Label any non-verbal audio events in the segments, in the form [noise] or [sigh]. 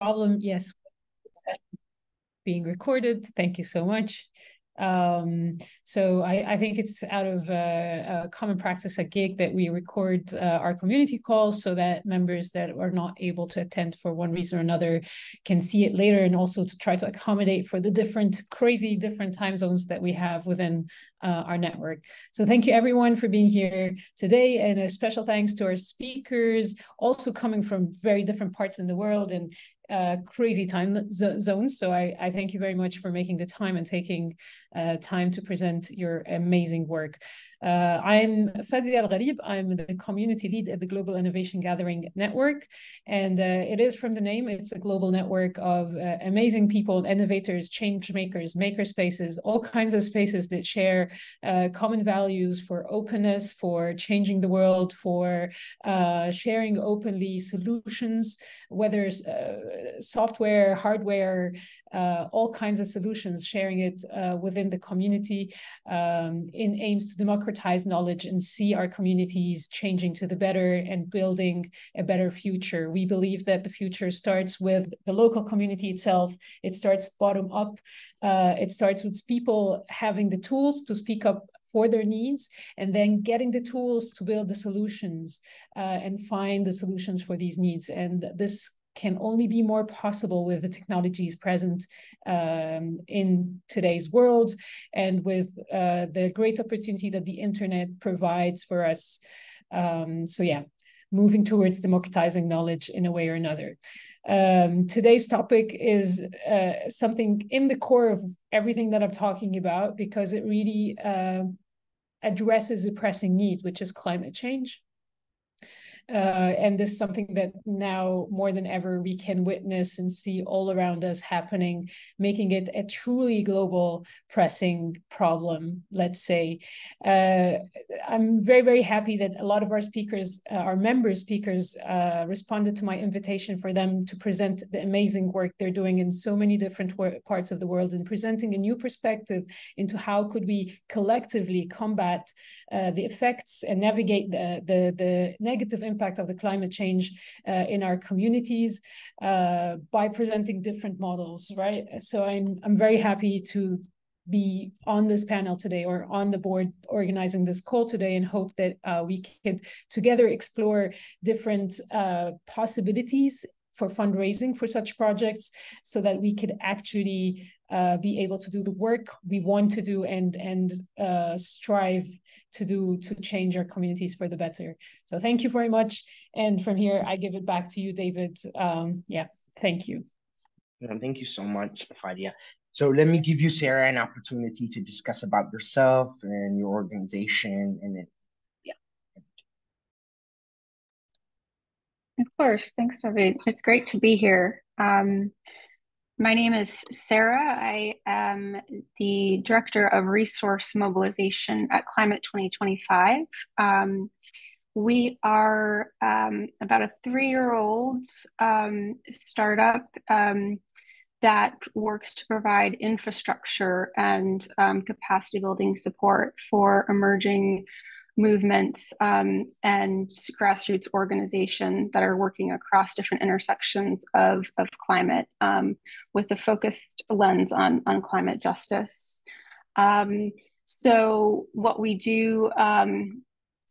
problem. Yes, being recorded. Thank you so much. Um, so I, I, think it's out of uh, common practice at GIG that we record uh, our community calls so that members that are not able to attend for one reason or another can see it later and also to try to accommodate for the different crazy different time zones that we have within uh, our network. So thank you everyone for being here today and a special thanks to our speakers also coming from very different parts in the world and uh, crazy time zones. So I, I, thank you very much for making the time and taking uh, time to present your amazing work. Uh, I'm Fadi Al Gharib. I'm the community lead at the Global Innovation Gathering Network. And uh, it is from the name, it's a global network of uh, amazing people, innovators, change makers, maker spaces, all kinds of spaces that share uh, common values for openness, for changing the world, for uh, sharing openly solutions, whether uh, software, hardware, all kinds of solutions, sharing it within the community um, in aims to democratize democratize knowledge and see our communities changing to the better and building a better future. We believe that the future starts with the local community itself. It starts bottom up. Uh, it starts with people having the tools to speak up for their needs and then getting the tools to build the solutions uh, and find the solutions for these needs. And this can only be more possible with the technologies present um, in today's world and with uh, the great opportunity that the internet provides for us. Um, so yeah, moving towards democratizing knowledge in a way or another. Um, today's topic is uh, something in the core of everything that I'm talking about because it really uh, addresses a pressing need, which is climate change. Uh, and this is something that now more than ever we can witness and see all around us happening, making it a truly global pressing problem, let's say. Uh, I'm very, very happy that a lot of our speakers, uh, our member speakers, uh, responded to my invitation for them to present the amazing work they're doing in so many different parts of the world and presenting a new perspective into how could we collectively combat uh, the effects and navigate the, the, the negative impact impact of the climate change uh, in our communities uh, by presenting different models, right? So I'm, I'm very happy to be on this panel today or on the board organizing this call today and hope that uh, we could together explore different uh, possibilities for fundraising for such projects so that we could actually uh, be able to do the work we want to do and and uh, strive to do to change our communities for the better. So thank you very much. And from here, I give it back to you, David. Um, yeah, thank you. thank you so much, Fadia. So let me give you, Sarah, an opportunity to discuss about yourself and your organization and it. Yeah. Of course. Thanks, David. It's great to be here. Um, my name is Sarah. I am the Director of Resource Mobilization at Climate 2025. Um, we are um, about a three year old um, startup um, that works to provide infrastructure and um, capacity building support for emerging movements um, and grassroots organization that are working across different intersections of, of climate um, with a focused lens on, on climate justice. Um, so what we do um,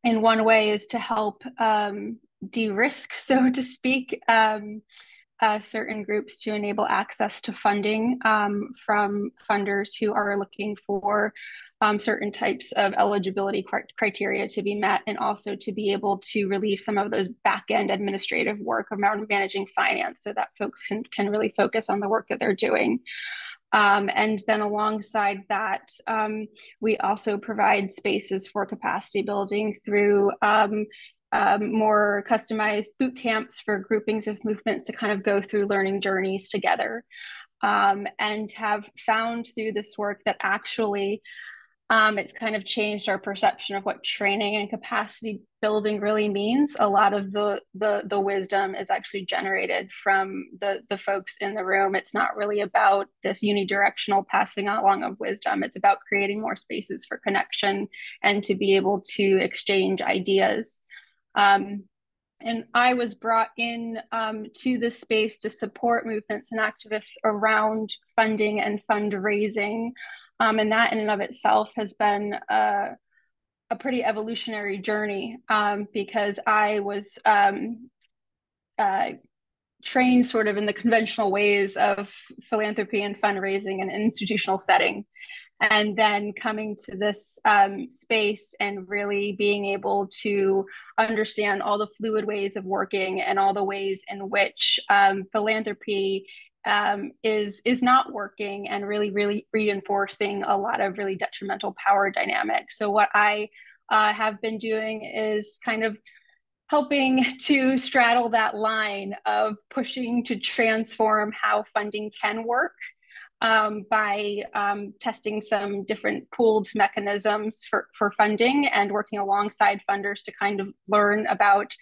in one way is to help um, de-risk, [laughs] so to speak, um, uh, certain groups to enable access to funding from funders who are looking for um, certain types of eligibility criteria to be met and also to be able to relieve some of those back end administrative work around managing finance so that folks can, can really focus on the work that they're doing. Um, and then alongside that, um, we also provide spaces for capacity building through um, um, more customized boot camps for groupings of movements to kind of go through learning journeys together. Um, and have found through this work that actually um, it's kind of changed our perception of what training and capacity building really means. A lot of the the the wisdom is actually generated from the the folks in the room. It's not really about this unidirectional passing along of wisdom. It's about creating more spaces for connection and to be able to exchange ideas. Um, and I was brought in um, to this space to support movements and activists around funding and fundraising. Um, and that in and of itself has been a, a pretty evolutionary journey um, because I was um, uh, trained sort of in the conventional ways of philanthropy and fundraising in an institutional setting and then coming to this um, space and really being able to understand all the fluid ways of working and all the ways in which um, philanthropy um, is is not working and really really reinforcing a lot of really detrimental power dynamics. So what i uh, have been doing is kind of helping [laughs] to straddle that line of pushing to transform how funding can work um, by um, testing some different pooled mechanisms for, for funding and working alongside funders to kind of learn about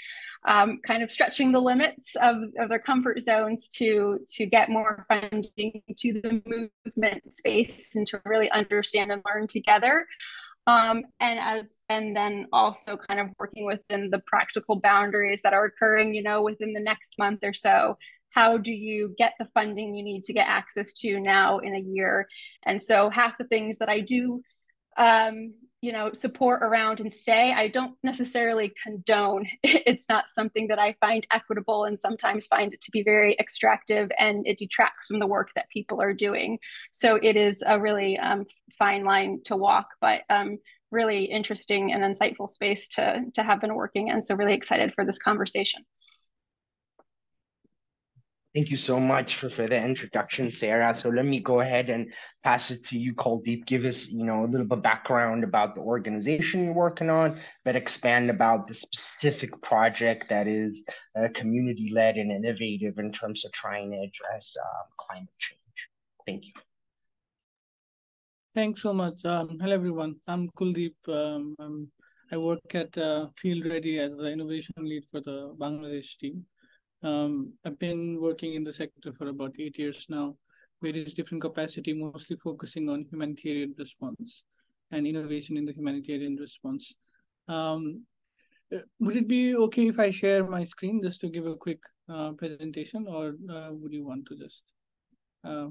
um, kind of stretching the limits of, of their comfort zones to, to get more funding to the movement space and to really understand and learn together. Um, and as and then also kind of working within the practical boundaries that are occurring, you know, within the next month or so how do you get the funding you need to get access to now in a year? And so half the things that i do um, you know support around and say i don't necessarily condone. [laughs] It's not something that i find equitable and sometimes find it to be very extractive and it detracts from the work that people are doing. So it is a really um, fine line to walk but um, really interesting and insightful space to to have been working in. So really excited for this conversation Thank you so much for, for the introduction, Sarah. So let me go ahead and pass it to you, Kuldeep. Give us, you know, a little bit of background about the organization you're working on, but expand about the specific project that is uh, community-led and innovative in terms of trying to address uh, climate change. Thank you. Thanks so much. Um, hello, everyone. I'm Kuldeep. Um, I work at uh, Field Ready as the innovation lead for the Bangladesh team. Um, I've been working in the sector for about eight years now, various different capacity, mostly focusing on humanitarian response and innovation in the humanitarian response. Um, uh, would it be okay if I share my screen just to give a quick uh, presentation, or uh, would you want to just? Uh...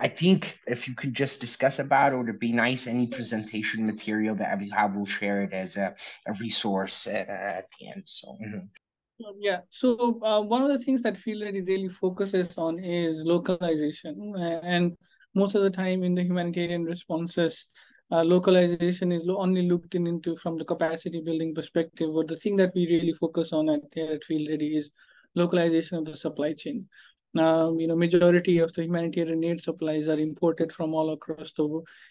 I think if you could just discuss about it, would be nice. Any presentation material that you have, we'll share it as a, a resource at, at the end. So. Mm -hmm. Yeah, so uh, one of the things that Field Ready really focuses on is localization. And most of the time in the humanitarian responses, uh, localization is only looked in into from the capacity building perspective. But the thing that we really focus on at, at Field Ready is localization of the supply chain. Um, you know, majority of the humanitarian aid supplies are imported from all across the,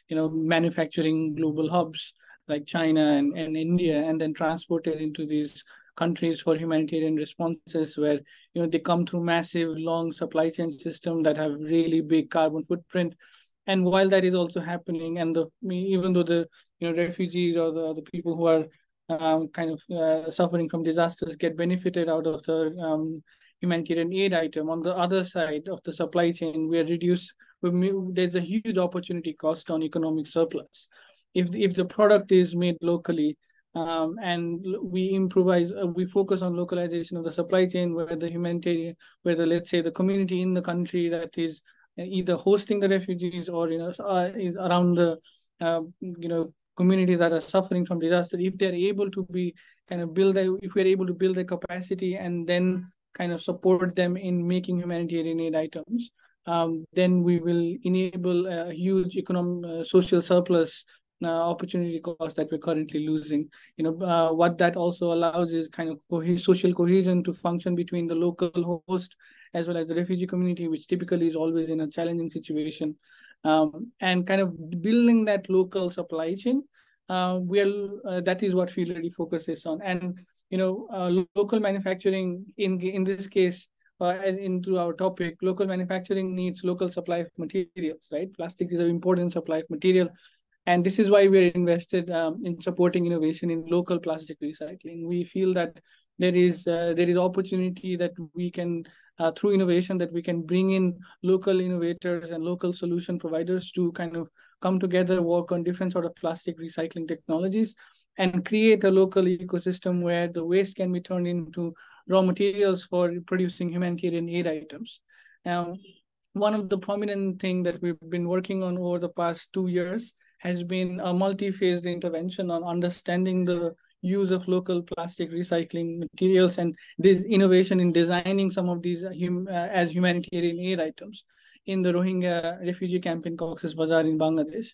you know, manufacturing global hubs like China and, and India, and then transported into these countries for humanitarian responses where you know they come through massive long supply chain system that have really big carbon footprint. And while that is also happening and the even though the you know refugees or the, the people who are um, kind of uh, suffering from disasters get benefited out of the um, humanitarian aid item on the other side of the supply chain we are reduced there's a huge opportunity cost on economic surplus. If if the product is made locally um, and we improvise uh, we focus on localization of the supply chain where the humanitarian where the let's say the community in the country that is either hosting the refugees or you know uh, is around the uh, you know communities that are suffering from disaster. If they're able to be kind of build a, if we're able to build a capacity and then kind of support them in making humanitarian aid items um, then we will enable a huge economic uh, social surplus uh, opportunity cost that we're currently losing. You know, uh, what that also allows is kind of co social cohesion to function between the local host as well as the refugee community, which typically is always in a challenging situation, um, and kind of building that local supply chain. Uh, will uh, that is what Field Ready focuses on, and you know, uh, local manufacturing in in this case. Uh, into our topic, local manufacturing needs local supply of materials, right? Plastic is an important supply of material and this is why we're invested um, in supporting innovation in local plastic recycling. We feel that there is uh, there is opportunity that we can uh, through innovation that we can bring in local innovators and local solution providers to kind of come together, work on different sort of plastic recycling technologies, and create a local ecosystem where the waste can be turned into raw materials for producing humanitarian aid items. Now, one of the prominent thing that we've been working on over the past two years has been a multi-phased intervention on understanding the use of local plastic recycling materials and this innovation in designing some of these hum, uh, as humanitarian aid items in the Rohingya refugee camp in Cox's Bazar in Bangladesh.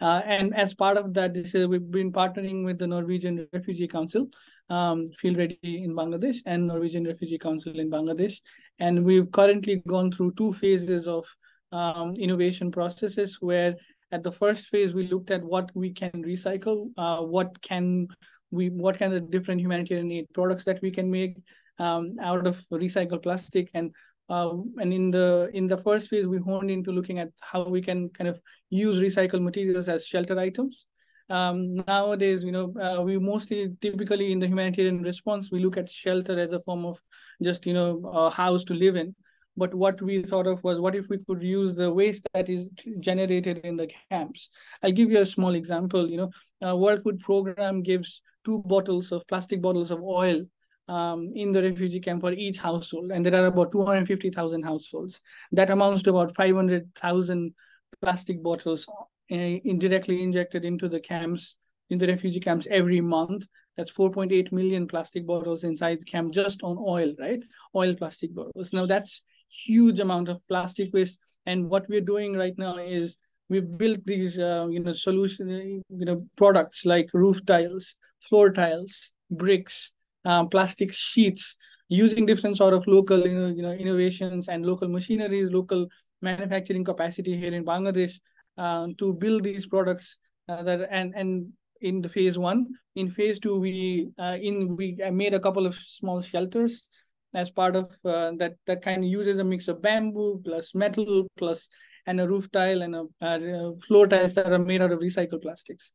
Uh, and as part of that, this is, we've been partnering with the Norwegian Refugee Council, um, Field Ready in Bangladesh, and Norwegian Refugee Council in Bangladesh. And we've currently gone through two phases of um, innovation processes where at the first phase, we looked at what we can recycle, uh, what can we, what kind of different humanitarian aid products that we can make um, out of recycled plastic, and uh, and in the in the first phase, we honed into looking at how we can kind of use recycled materials as shelter items. Um, nowadays, you know, uh, we mostly typically in the humanitarian response, we look at shelter as a form of just you know a house to live in. But what we thought of was, what if we could use the waste that is generated in the camps? I'll give you a small example. You know, uh, World Food Program gives two bottles of plastic bottles of oil um, in the refugee camp for each household, and there are about 250,000 households. That amounts to about 500,000 plastic bottles uh, indirectly injected into the camps, in the refugee camps every month. That's 4.8 million plastic bottles inside the camp just on oil, right? Oil plastic bottles. Now that's huge amount of plastic waste, and what we're doing right now is we've built these, uh, you know, solution, you know, products like roof tiles, floor tiles, bricks, um, plastic sheets, using different sort of local, you know, you know, innovations and local machineries, local manufacturing capacity here in Bangladesh uh, to build these products uh, that and and in the phase one. In phase two, we uh, in we made a couple of small shelters as part of uh, that that kind of uses a mix of bamboo plus metal plus and a roof tile and a, floor tiles that are made out of recycled plastics.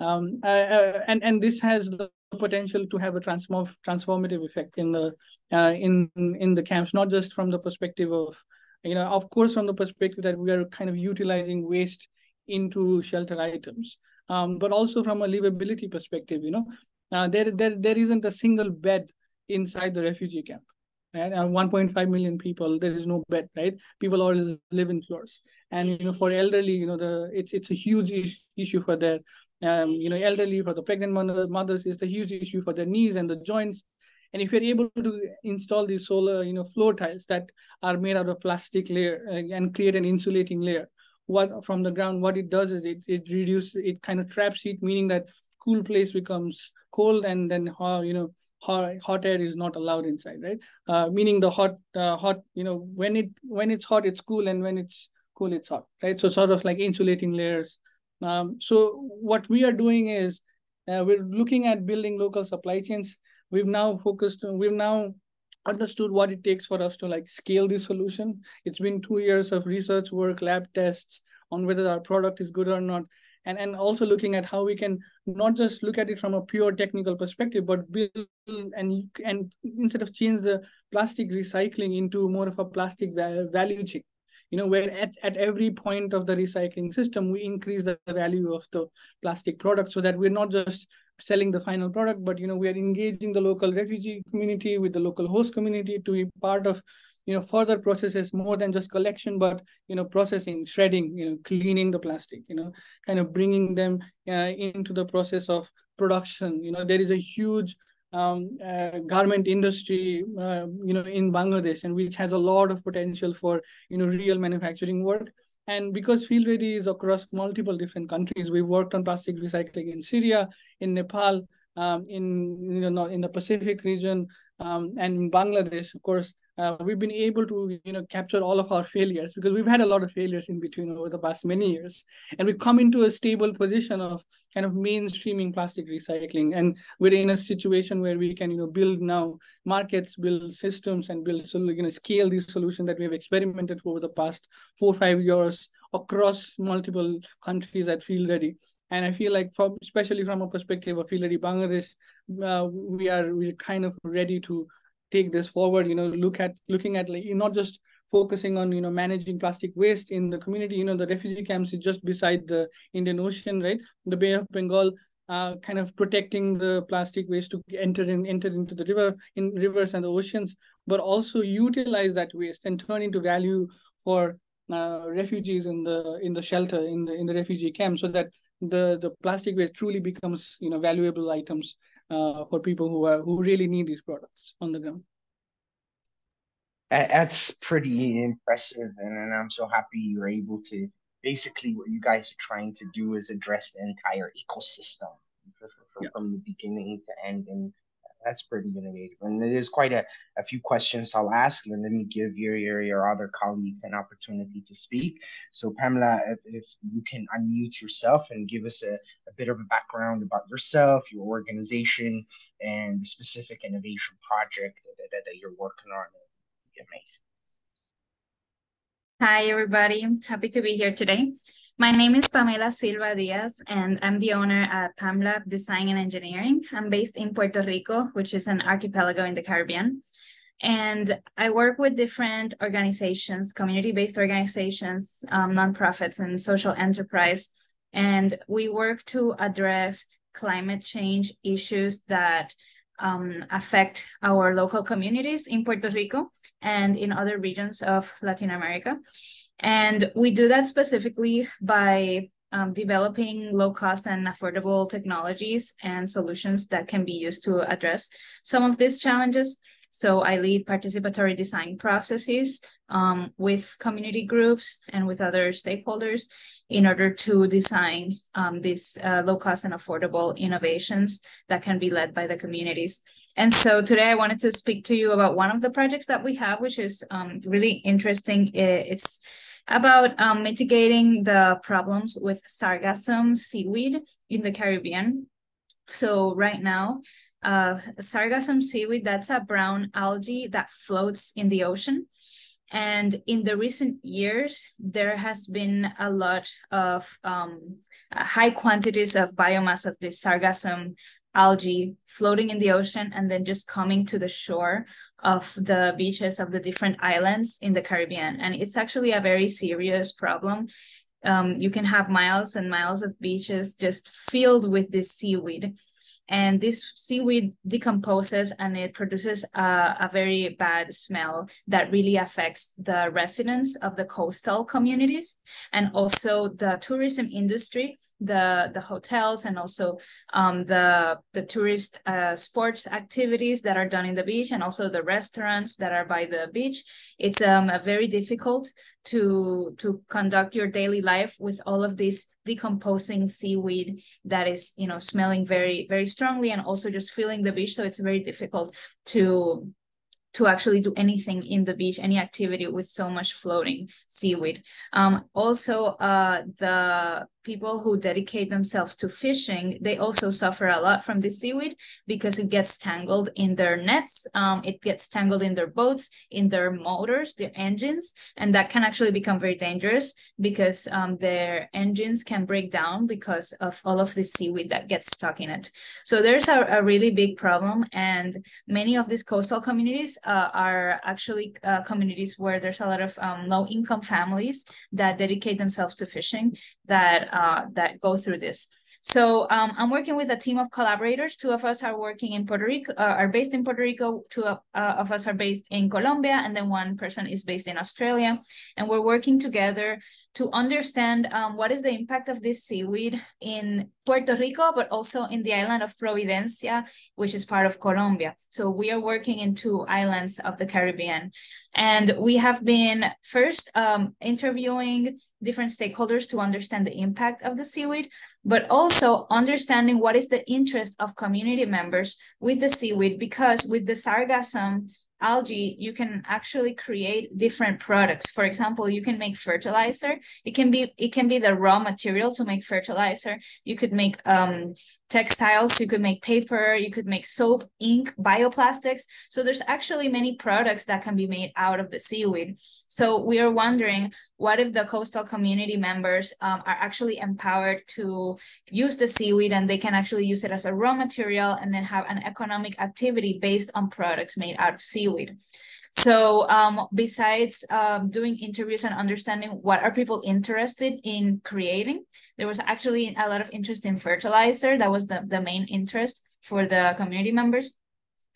Um, uh, uh, and and this has the potential to have a transform transformative effect in the uh, in in the camps, not just from the perspective of you know, of course, from the perspective that we are kind of utilizing waste into shelter items, um, but also from a livability perspective. You know, uh, there there there isn't a single bed inside the refugee camp. Right? Uh, 1.5 million people, there is no bed, right? People always live in floors, and you know, for elderly, you know, the it's it's a huge issue for their um, you know, elderly, for the pregnant mother, mothers, is a huge issue for their knees and the joints. And if you're able to install these solar, you know, floor tiles that are made out of plastic layer uh, and create an insulating layer, what from the ground, what it does is it it reduces, it kind of traps heat, meaning that cool place becomes cold, and then how you know hot, hot air is not allowed inside, right? Uh, meaning the hot uh, hot, you know, when it when it's hot, it's cool, and when it's cool, it's hot, right? So sort of like insulating layers um, so what we are doing is uh, we're looking at building local supply chains. We've now focused, we've now understood what it takes for us to like scale this solution. It's been two years of research work, lab tests on whether our product is good or not. And, and also looking at how we can not just look at it from a pure technical perspective, but build and and instead of change the plastic recycling into more of a plastic value chain. You know where at, at every point of the recycling system we increase the value of the plastic product so that we're not just selling the final product but you know we are engaging the local refugee community with the local host community to be part of you know further processes more than just collection but you know processing shredding you know cleaning the plastic you know kind of bringing them uh, into the process of production you know there is a huge um, uh, garment industry, uh, you know, in Bangladesh, and which has a lot of potential for you know real manufacturing work. And because Field Ready is across multiple different countries, we worked on plastic recycling in Syria, in Nepal, um, in you know in the Pacific region, um, and in Bangladesh, of course. Uh, we've been able to you know capture all of our failures because we've had a lot of failures in between over the past many years, and we've come into a stable position of kind of mainstreaming plastic recycling. And we're in a situation where we can, you know, build now markets, build systems, and build so you know scale these solutions that we have experimented over the past four five years across multiple countries that Field Ready. And I feel like, from especially from a perspective of Field Ready Bangladesh, uh, we are we're kind of ready to take this forward. You know, look at looking at like not just focusing on you know managing plastic waste in the community. You know the refugee camps is just beside the Indian Ocean, right? The Bay of Bengal uh, kind of protecting the plastic waste to enter in enter into the river in rivers and the oceans, but also utilize that waste and turn into value for uh, refugees in the in the shelter in the in the refugee camp, so that the the plastic waste truly becomes you know valuable items uh, for people who are who really need these products on the ground. That's pretty impressive, and, and I'm so happy you're able to basically what you guys are trying to do is address the entire ecosystem yeah. from the beginning to end and that's pretty innovative and there's quite a, a few questions i'll ask and let me give your, your your other colleagues an opportunity to speak so pamela if, if you can unmute yourself and give us a, a bit of a background about yourself your organization and the specific innovation project that, that, that you're working on it would be amazing Hi, everybody. Happy to be here today. My name is Pamela Silva Diaz, and I'm the owner at PamLab Design and Engineering. I'm based in Puerto Rico, which is an archipelago in the Caribbean. And I work with different organizations, community-based organizations, um, nonprofits, and social enterprise. And we work to address climate change issues that um, affect our local communities in Puerto Rico and in other regions of Latin America. And we do that specifically by um, developing low cost and affordable technologies and solutions that can be used to address some of these challenges. So I lead participatory design processes um, with community groups and with other stakeholders in order to design um, these uh, low cost and affordable innovations that can be led by the communities. And so today I wanted to speak to you about one of the projects that we have, which is um, really interesting. It's about um, mitigating the problems with sargassum seaweed in the Caribbean. So right now, sargassum seaweed, that's a brown algae that floats in the ocean. And in the recent years, there has been a lot of um, high quantities of biomass of this sargassum algae floating in the ocean and then just coming to the shore of the beaches of the different islands in the Caribbean. And it's actually a very serious problem. Um, you can have miles and miles of beaches just filled with this seaweed and this seaweed decomposes and it produces a, a, very bad smell that really affects the residents of the coastal communities and also the tourism industry the the hotels and also um, the the tourist uh, sports activities that are done in the beach and also the restaurants that are by the beach it's um, very difficult to to conduct your daily life with all of this decomposing seaweed that is you know smelling very very strongly and also just filling the beach so it's very difficult to to actually do anything in the beach, any activity with so much floating seaweed. Um, also, uh, the people who dedicate themselves to fishing, they also suffer a lot from the seaweed because it gets tangled in their nets, um, it gets tangled in their boats, in their motors, their engines, and that can actually become very dangerous because um, their engines can break down because of all of the seaweed that gets stuck in it. So there's a, a really big problem, and many of these coastal communities uh, are actually uh, communities where there's a lot of um, low income families that dedicate themselves to fishing that uh, that go through this. So um, I'm working with a team of collaborators. Two of us are working in Puerto Rico, uh, are based in Puerto Rico. Two of, uh, of us are based in Colombia, and then one person is based in Australia. And we're working together to understand um, what is the impact of this seaweed in Puerto Rico, but also in the island of Providencia, which is part of Colombia. So we are working in two islands of the Caribbean. And we have been first um, interviewing different stakeholders to understand the impact of the seaweed, but also understanding what is the interest of community members with the seaweed, because with the sargassum algae, you can actually create different products. For example, you can make fertilizer. It can be it can be the raw material to make fertilizer. You could make um, textiles, you could make paper, you could make soap, ink, bioplastics. So there's actually many products that can be made out of the seaweed. So we are wondering what if the coastal community members um, are actually empowered to use the seaweed and they can actually use it as a raw material and then have an economic activity based on products made out of seaweed. So um, besides um, doing interviews and understanding what are people interested in creating, there was actually a lot of interest in fertilizer. That was the, the main interest for the community members.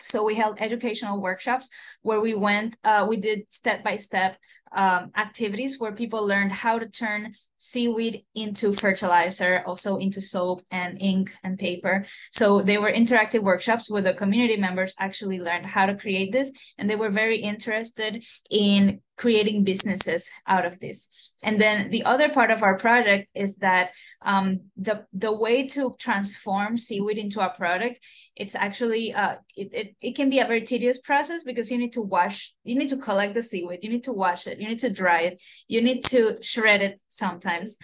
So we held educational workshops where we went, uh, we did step by step um, activities where people learned how to turn seaweed into fertilizer, also into soap and ink and paper. So they were interactive workshops where the community members actually learned how to create this, and they were very interested in creating businesses out of this. And then the other part of our project is that um, the the way to transform seaweed into a product, it's actually uh, it, it it can be a very tedious process because you need to wash, you need to collect the seaweed, you need to wash it, you need to dry it, you need to shred it sometimes.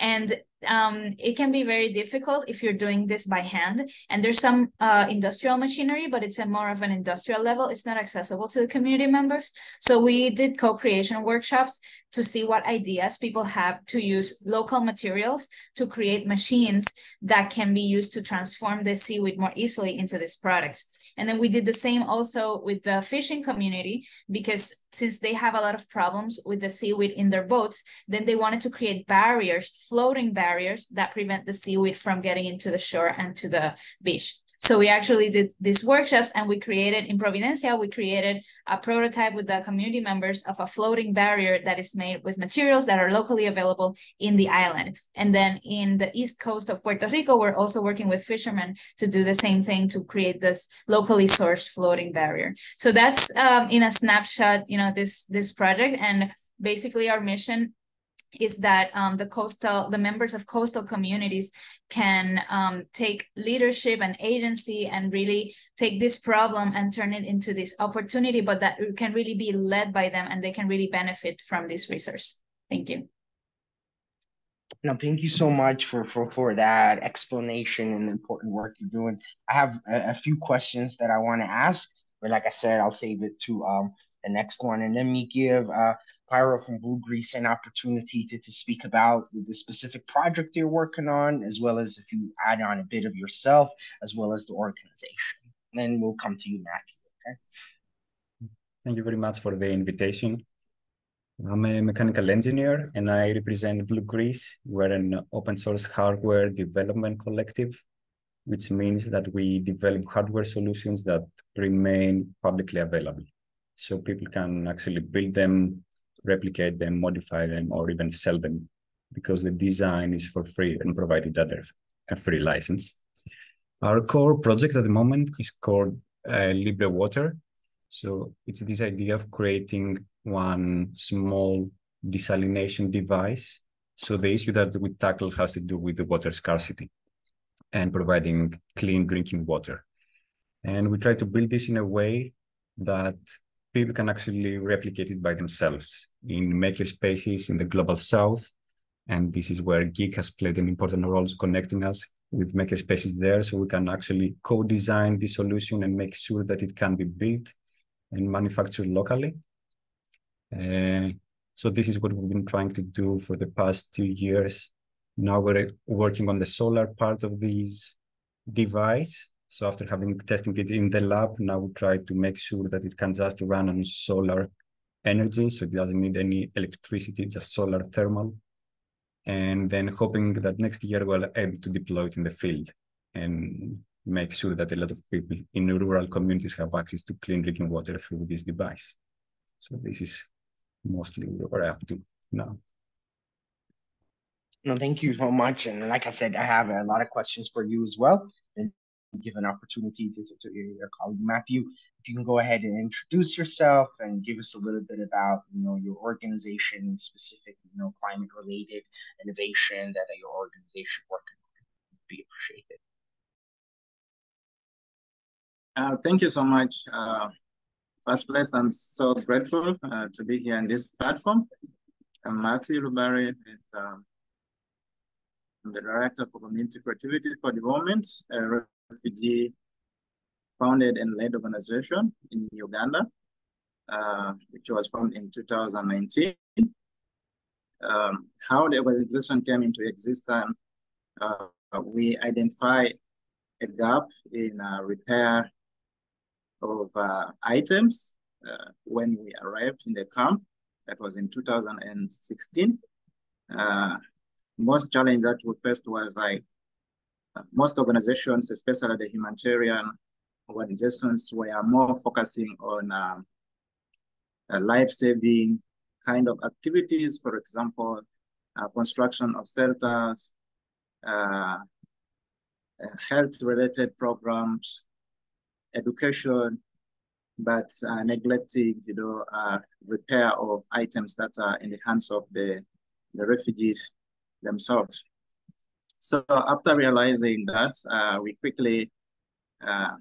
And um, it can be very difficult if you're doing this by hand. And there's some uh, industrial machinery, but it's a more of an industrial level. It's not accessible to the community members. So we did co-creation workshops to see what ideas people have to use local materials to create machines that can be used to transform the seaweed more easily into these products. And then we did the same also with the fishing community because since they have a lot of problems with the seaweed in their boats, then they wanted to create barriers, floating barriers that prevent the seaweed from getting into the shore and to the beach. So we actually did these workshops and we created in Providencia, we created a prototype with the community members of a floating barrier that is made with materials that are locally available in the island. And then in the east coast of Puerto Rico, we're also working with fishermen to do the same thing to create this locally sourced floating barrier. So that's um, in a snapshot, you know, this this project. And basically our mission is that um, the coastal the members of coastal communities can um, take leadership and agency and really take this problem and turn it into this opportunity but that can really be led by them and they can really benefit from this resource thank you no, thank you so much for, for, for that explanation and important work you're doing. I have a, a few questions that I want to ask, but like I said, I'll save it to um, the next one. And let me give uh, Pyro from Blue Grease an opportunity to, to speak about the specific project you're working on, as well as if you add on a bit of yourself, as well as the organization. Then we'll come to you, Matthew. Okay. Thank you very much for the invitation. I'm a mechanical engineer and I represent Blue Grease. We're an open source hardware development collective, which means that we develop hardware solutions that remain publicly available. So people can actually build them replicate them, modify them, or even sell them because the design is for free and provided under a free license. Our core project at the moment is called uh, Libre Water. So it's this idea of creating one small desalination device. So the issue that we tackle has to do with the water scarcity and providing clean drinking water. And we try to build this in a way that people can actually replicate it by themselves in maker spaces in the global south. And this is where GIG has played an important role connecting us with maker spaces there. So we can actually co-design the solution and make sure that it can be built and manufactured locally. Uh, so this is what we've been trying to do for the past two years. Now we're working on the solar part of this device so after having testing it in the lab, now we try to make sure that it can just run on solar energy, so it doesn't need any electricity, just solar thermal. And then hoping that next year we'll be able to deploy it in the field and make sure that a lot of people in rural communities have access to clean drinking water through this device. So this is mostly what we're up to now. No, thank you so much. And like I said, I have a lot of questions for you as well give an opportunity to, to, to, your colleague Matthew. If you can go ahead and introduce yourself and give us a little bit about you know your organization, specific you know climate related innovation that your organization working on, would be appreciated. Uh, thank you so much. Uh, first place, I'm so grateful uh, to be here on this platform. I'm Matthew Lubari, and um, I'm the Director for Community Creativity for Development, refugee founded and led organization in Uganda, uh, which was formed in 2019. Um, how the organization came into existence, uh, we identify a gap in uh, repair of uh, items uh, when we arrived in the camp. That was in 2016. Uh, most challenge that we faced was like most organizations, especially the humanitarian organizations, were more focusing on um, uh, life-saving kind of activities. For example, uh, construction of shelters, uh, health-related programs, education, but uh, neglecting, you know, uh, repair of items that are in the hands of the, the refugees themselves. So after realizing that, uh, we quickly uh,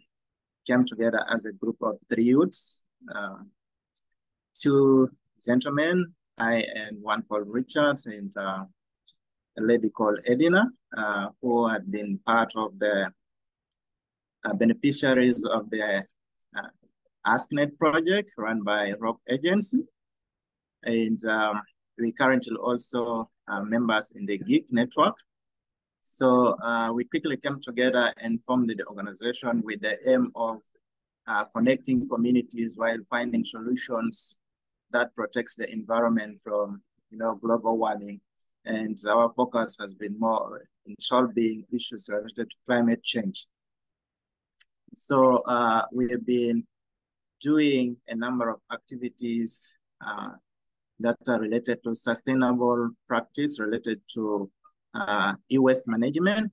came together as a group of three youths, uh, two gentlemen, I and one called Richard, and uh, a lady called Edina, who had been part of the beneficiaries of the AskNet project run by Rock Agency. And um, we currently also members in the GIG network. So uh, we quickly came together and formed the organization with the aim of uh, connecting communities while finding solutions that protects the environment from you know global warming. And our focus has been more in solving issues related to climate change. So uh, we have been doing a number of activities uh, that are related to sustainable practice related to uh, e-waste management.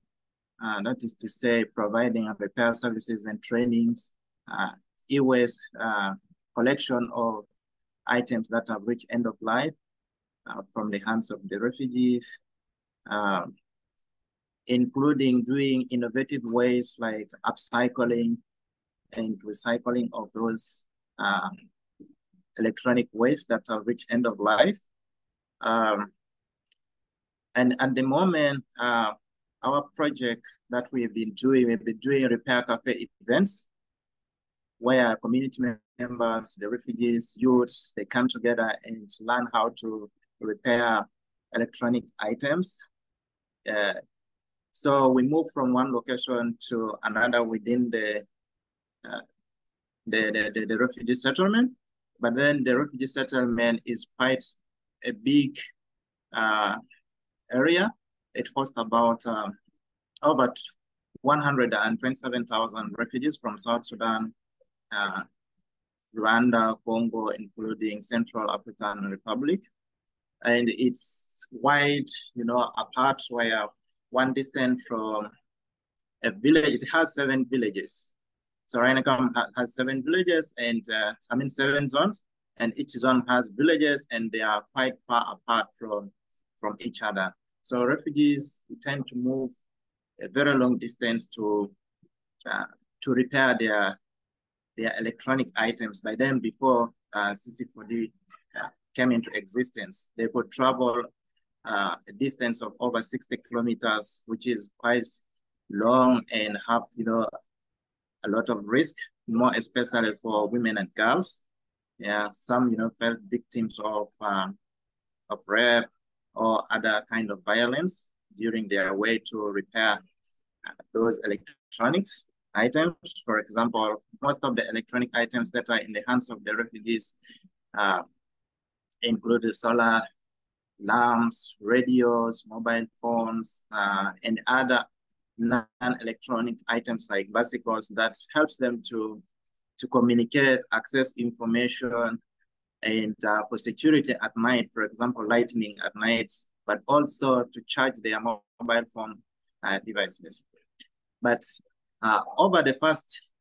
Uh, that is to say, providing repair services and trainings, uh, e-waste uh, collection of items that have reached end of life uh, from the hands of the refugees, um, including doing innovative ways like upcycling and recycling of those uh, electronic waste that have reached end of life. Um, and at the moment, uh, our project that we've been doing, we've been doing repair cafe events where community members, the refugees, youths, they come together and learn how to repair electronic items. Uh, so we move from one location to another within the uh, the, the, the, refugee settlement. But then the refugee settlement is quite a big uh, area. It hosts about uh, about 127,000 refugees from South Sudan, uh, Rwanda, Congo, including Central African Republic. And it's wide, you know, apart where one distance from a village, it has seven villages so Rhino Camp has seven villages and uh, I mean seven zones, and each zone has villages and they are quite far apart from from each other. So refugees tend to move a very long distance to uh, to repair their their electronic items. By then, before uh, CC4D uh, came into existence, they could travel uh, a distance of over 60 kilometers, which is quite long and have you know a lot of risk, more especially for women and girls. Yeah, some you know fell victims of um, of rape or other kind of violence during their way to repair those electronics items. For example, most of the electronic items that are in the hands of the refugees uh, include solar lamps, radios, mobile phones, uh, and other non-electronic items like bicycles that helps them to, to communicate, access information, and uh, for security at night, for example, lightning at night, but also to charge their mobile phone uh, devices. But uh, over the first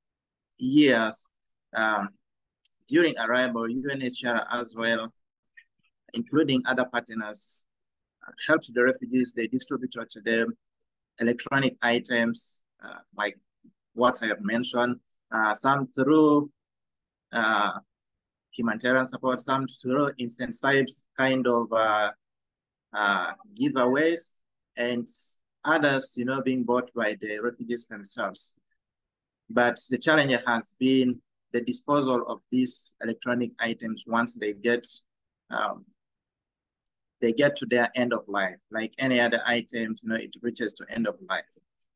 years, um, during arrival, UNHCR as well, including other partners, helped the refugees, they distributed to them electronic items, uh, like what I have mentioned, uh, some through uh, humanitarian support, some through instant types kind of uh, uh, giveaways, and others, you know, being bought by the refugees themselves. But the challenge has been the disposal of these electronic items once they get um, they get to their end of life. Like any other items, you know, it reaches to end of life.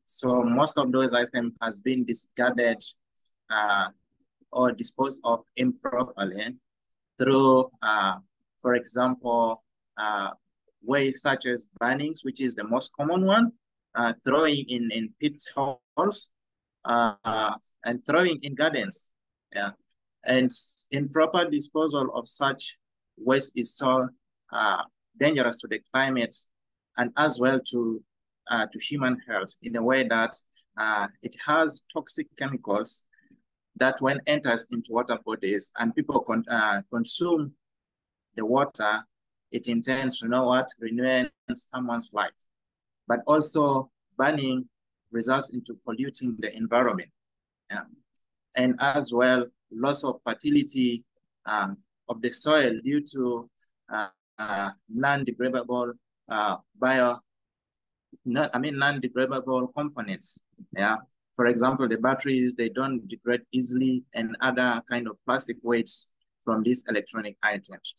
So most of those items has been discarded uh, or disposed of improperly through, uh, for example, uh, ways such as burnings, which is the most common one, uh, throwing in, in pit holes, uh, and throwing in gardens. Yeah. And improper disposal of such waste is so uh, dangerous to the climate and as well to uh, to human health in a way that uh, it has toxic chemicals that when enters into water bodies and people con uh, consume the water, it intends to know what renewing someone's life. But also burning results into polluting the environment. Yeah. And as well, loss of fertility um, of the soil due to uh, uh, non-degradable uh, bio, not, I mean non-degradable components. Yeah. For example, the batteries, they don't degrade easily and other kind of plastic weights from these electronic items.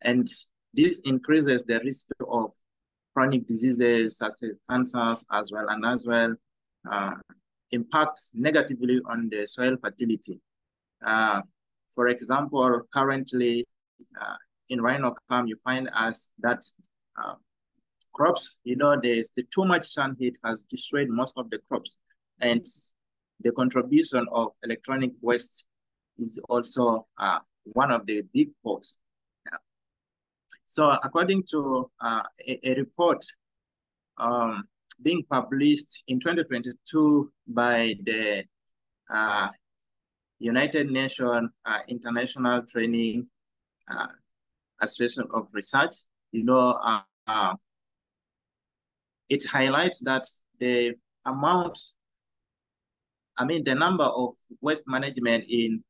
And this increases the risk of chronic diseases such as cancers as well, and as well uh, impacts negatively on the soil fertility. Uh, for example, currently uh, in Rhino Camp, you find us that uh, crops, you know, there's the too much sun heat has destroyed most of the crops. And the contribution of electronic waste is also uh, one of the big causes. Yeah. So according to uh, a, a, report um, being published in 2022 by the uh, United Nations uh, International Training uh, Association of Research, you know, uh, it highlights that the amount, I mean, the number of waste management in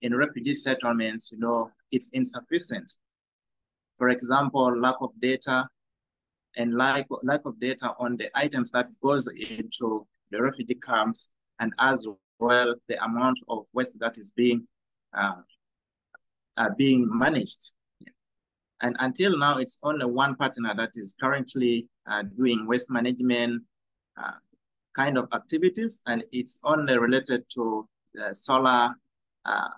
in refugee settlements, you know, it's insufficient. For example, lack of data and lack, lack of data on the items that goes into the refugee camps and as well the amount of waste that is being uh, uh, being managed. And until now, it's only one partner that is currently uh, doing waste management uh, kind of activities, and it's only related to solar uh,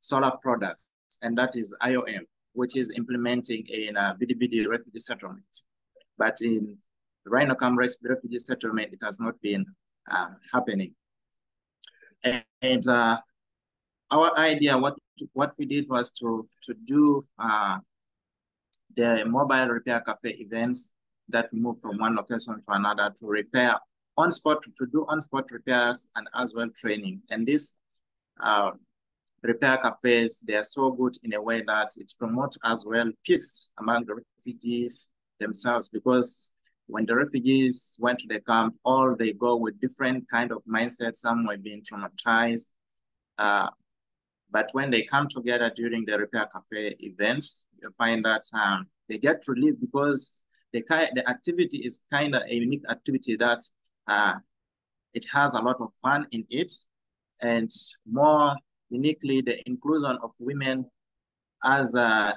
solar products, and that is IOM, which is implementing in a Bidibidi refugee settlement. But in Rhino Camp refugee settlement, it has not been uh, happening. And, and uh, our idea, what what we did was to to do uh, the mobile repair cafe events that we move from one location to another to repair on spot to do on spot repairs and as well training. And this uh, repair cafes, they are so good in a way that it promotes as well peace among the refugees themselves because when the refugees went to the camp, all they go with different kind of mindsets. Some were being traumatized. Uh, but when they come together during the repair cafe events, you find that um, they get relief because the the activity is kind of a unique activity that uh, it has a lot of fun in it, and more uniquely the inclusion of women as uh,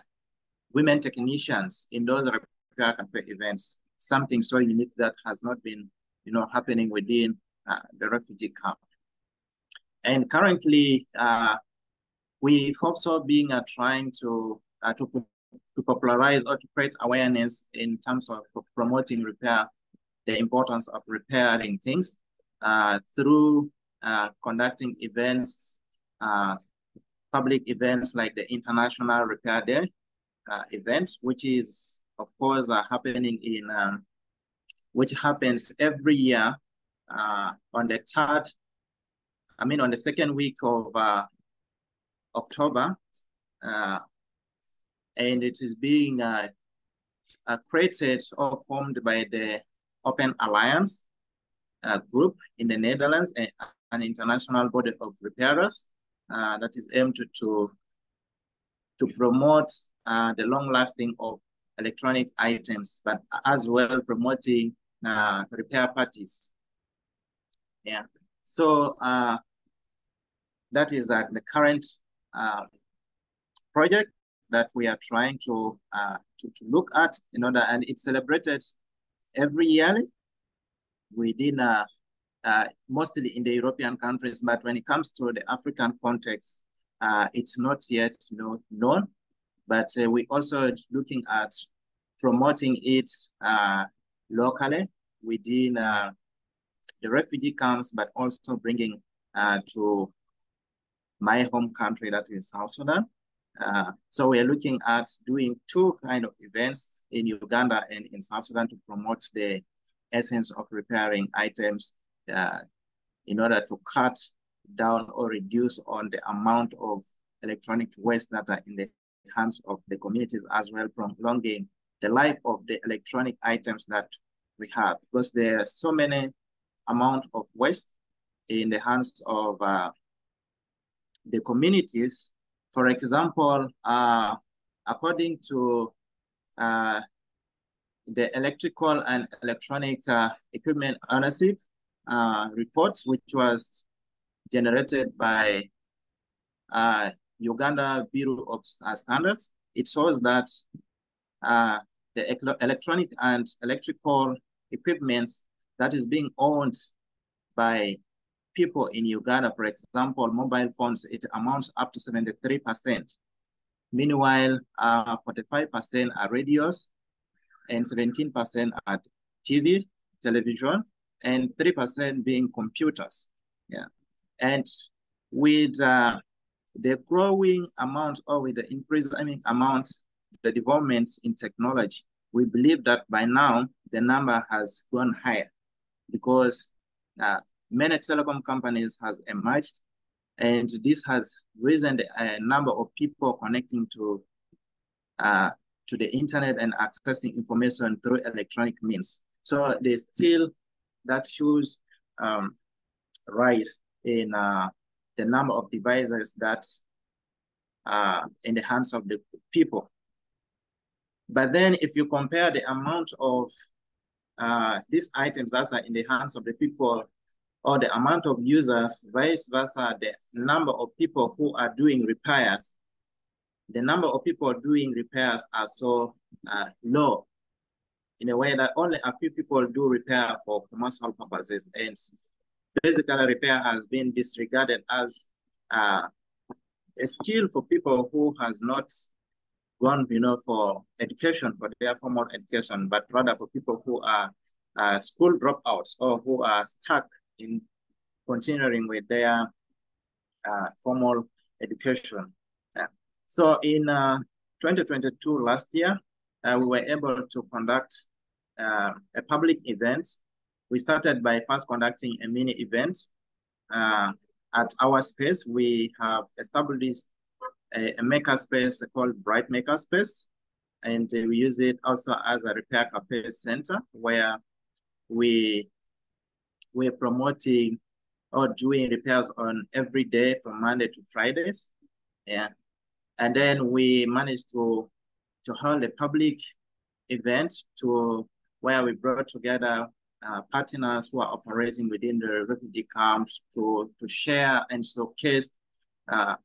women technicians in those repair cafe events, something so unique that has not been, you know, happening within uh, the refugee camp. And currently, uh, we so. being uh, trying to uh, to to popularize or to create awareness in terms of promoting repair, the importance of repairing things uh, through uh, conducting events, uh, public events like the International Repair Day uh, event, which is of course uh, happening in, um, which happens every year uh, on the third, I mean on the second week of October, uh, and it is being created or formed by the Open Alliance uh, group in the Netherlands, and an international body of repairers uh, that is aimed to, to, to promote uh, the long lasting of electronic items, but as well promoting repair parties. Yeah, so that is the current uh, project that we are trying to, uh, to, to look at in order, and it's celebrated every year within uh, uh, mostly in the European countries, but when it comes to the African context, uh, it's not yet you know, known. But uh, we also looking at promoting it uh, locally within uh, the refugee camps, but also bringing uh, to my home country, that is South Sudan. Uh, so we are looking at doing two kind of events in Uganda and in South Sudan to promote the essence of repairing items uh, in order to cut down or reduce on the amount of electronic waste that are in the hands of the communities as well, prolonging the life of the electronic items that we have because there are so many amount of waste in the hands of uh, the communities. For example, uh, according to uh, the electrical and electronic uh, equipment ownership uh, report, which was generated by uh, Uganda Bureau of Standards, it shows that uh, the electronic and electrical equipments that is being owned by people in Uganda, for example, mobile phones, it amounts up to 73%. Meanwhile, 45% uh, are radios and 17% are TV, television, and 3% being computers. Yeah. And with uh, the growing amount or with the increasing amount, the developments in technology, we believe that by now the number has gone higher because uh, many telecom companies has emerged and this has risen uh, number of people connecting to uh, to the internet and accessing information through electronic means. So there's still that shows um, rise in uh, the number of devices that are in the hands of the people. But then if you compare the amount of uh, these items that are in the hands of the people or the amount of users, vice versa, the number of people who are doing repairs, the number of people doing repairs are so uh, low in a way that only a few people do repair for commercial purposes. And basically repair has been disregarded as uh, a skill for people who has not gone, you know, for education, for their formal education, but rather for people who are uh, school dropouts or who are stuck in continuing with their uh, formal education. Yeah. So in uh, 2022, last year, uh, we were able to conduct uh, a public event. We started by first conducting a mini event. Uh, at our space, we have established a, a makerspace called Bright Makerspace, and uh, we use it also as a repair cafe center where we we're promoting or doing repairs on every day from Monday to Fridays. Yeah. And then we managed to to hold a public event to where we brought together uh, partners who are operating within the refugee camps to, to share and showcase uh,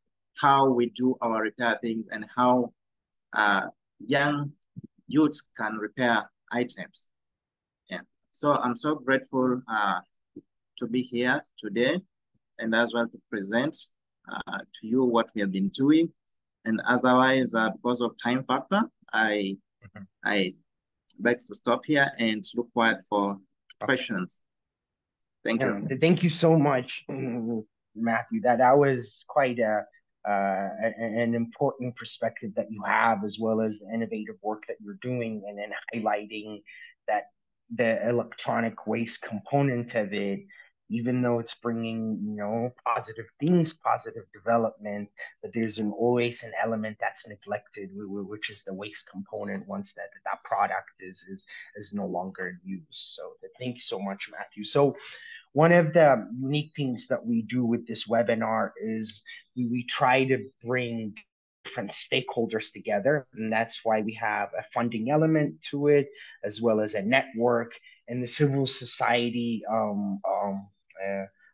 how we do our repair things and how uh, young youths can repair items. Yeah. So I'm so grateful uh, to be here today and as well to present uh, to you what we have been doing. And otherwise, uh, because of time factor, I mm -hmm. I beg to stop here and look forward for questions. Thank yeah, you. Thank you so much, Matthew. That that was quite a uh, an important perspective that you have, as well as the innovative work that you're doing, and then highlighting that the electronic waste component of it, even though it's bringing you know positive things, positive development, but there's an, always an element that's neglected, which is the waste component once that that product is is is no longer used. So thank you so much, Matthew. So one of the unique things that we do with this webinar is we, we try to bring different stakeholders together. And that's why we have a funding element to it, as well as a network and the civil society um, um,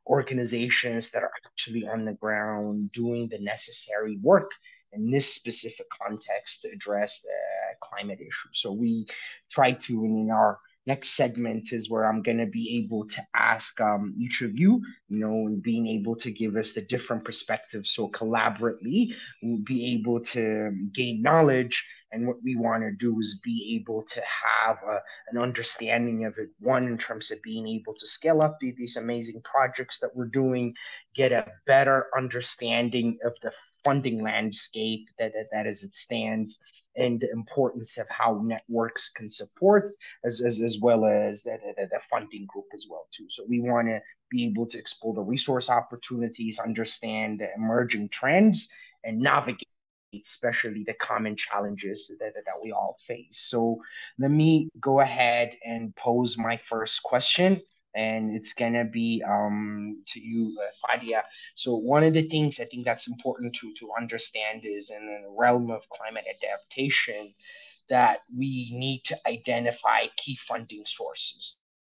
organizations that are actually on the ground doing the necessary work in this specific context to address the climate issue. So we try to, and in our next segment is where I'm going to be able to ask um, each of you, you know, and being able to give us the different perspectives. So collaboratively, we'll be able to gain knowledge. And what we want to do is be able to have a, an understanding of it. One, in terms of being able to scale up the, these amazing projects that we're doing, get a better understanding of the funding landscape that, that, that as it stands and the importance of how networks can support as, as, as well as the, the, the funding group as well too so we want to be able to explore the resource opportunities understand the emerging trends and navigate especially the common challenges that, that, we all face so let me go ahead and pose my first question and it's gonna be um, to you, uh, Fadia. So one of the things I think that's important to to understand is in the realm of climate adaptation that we need to identify key funding sources.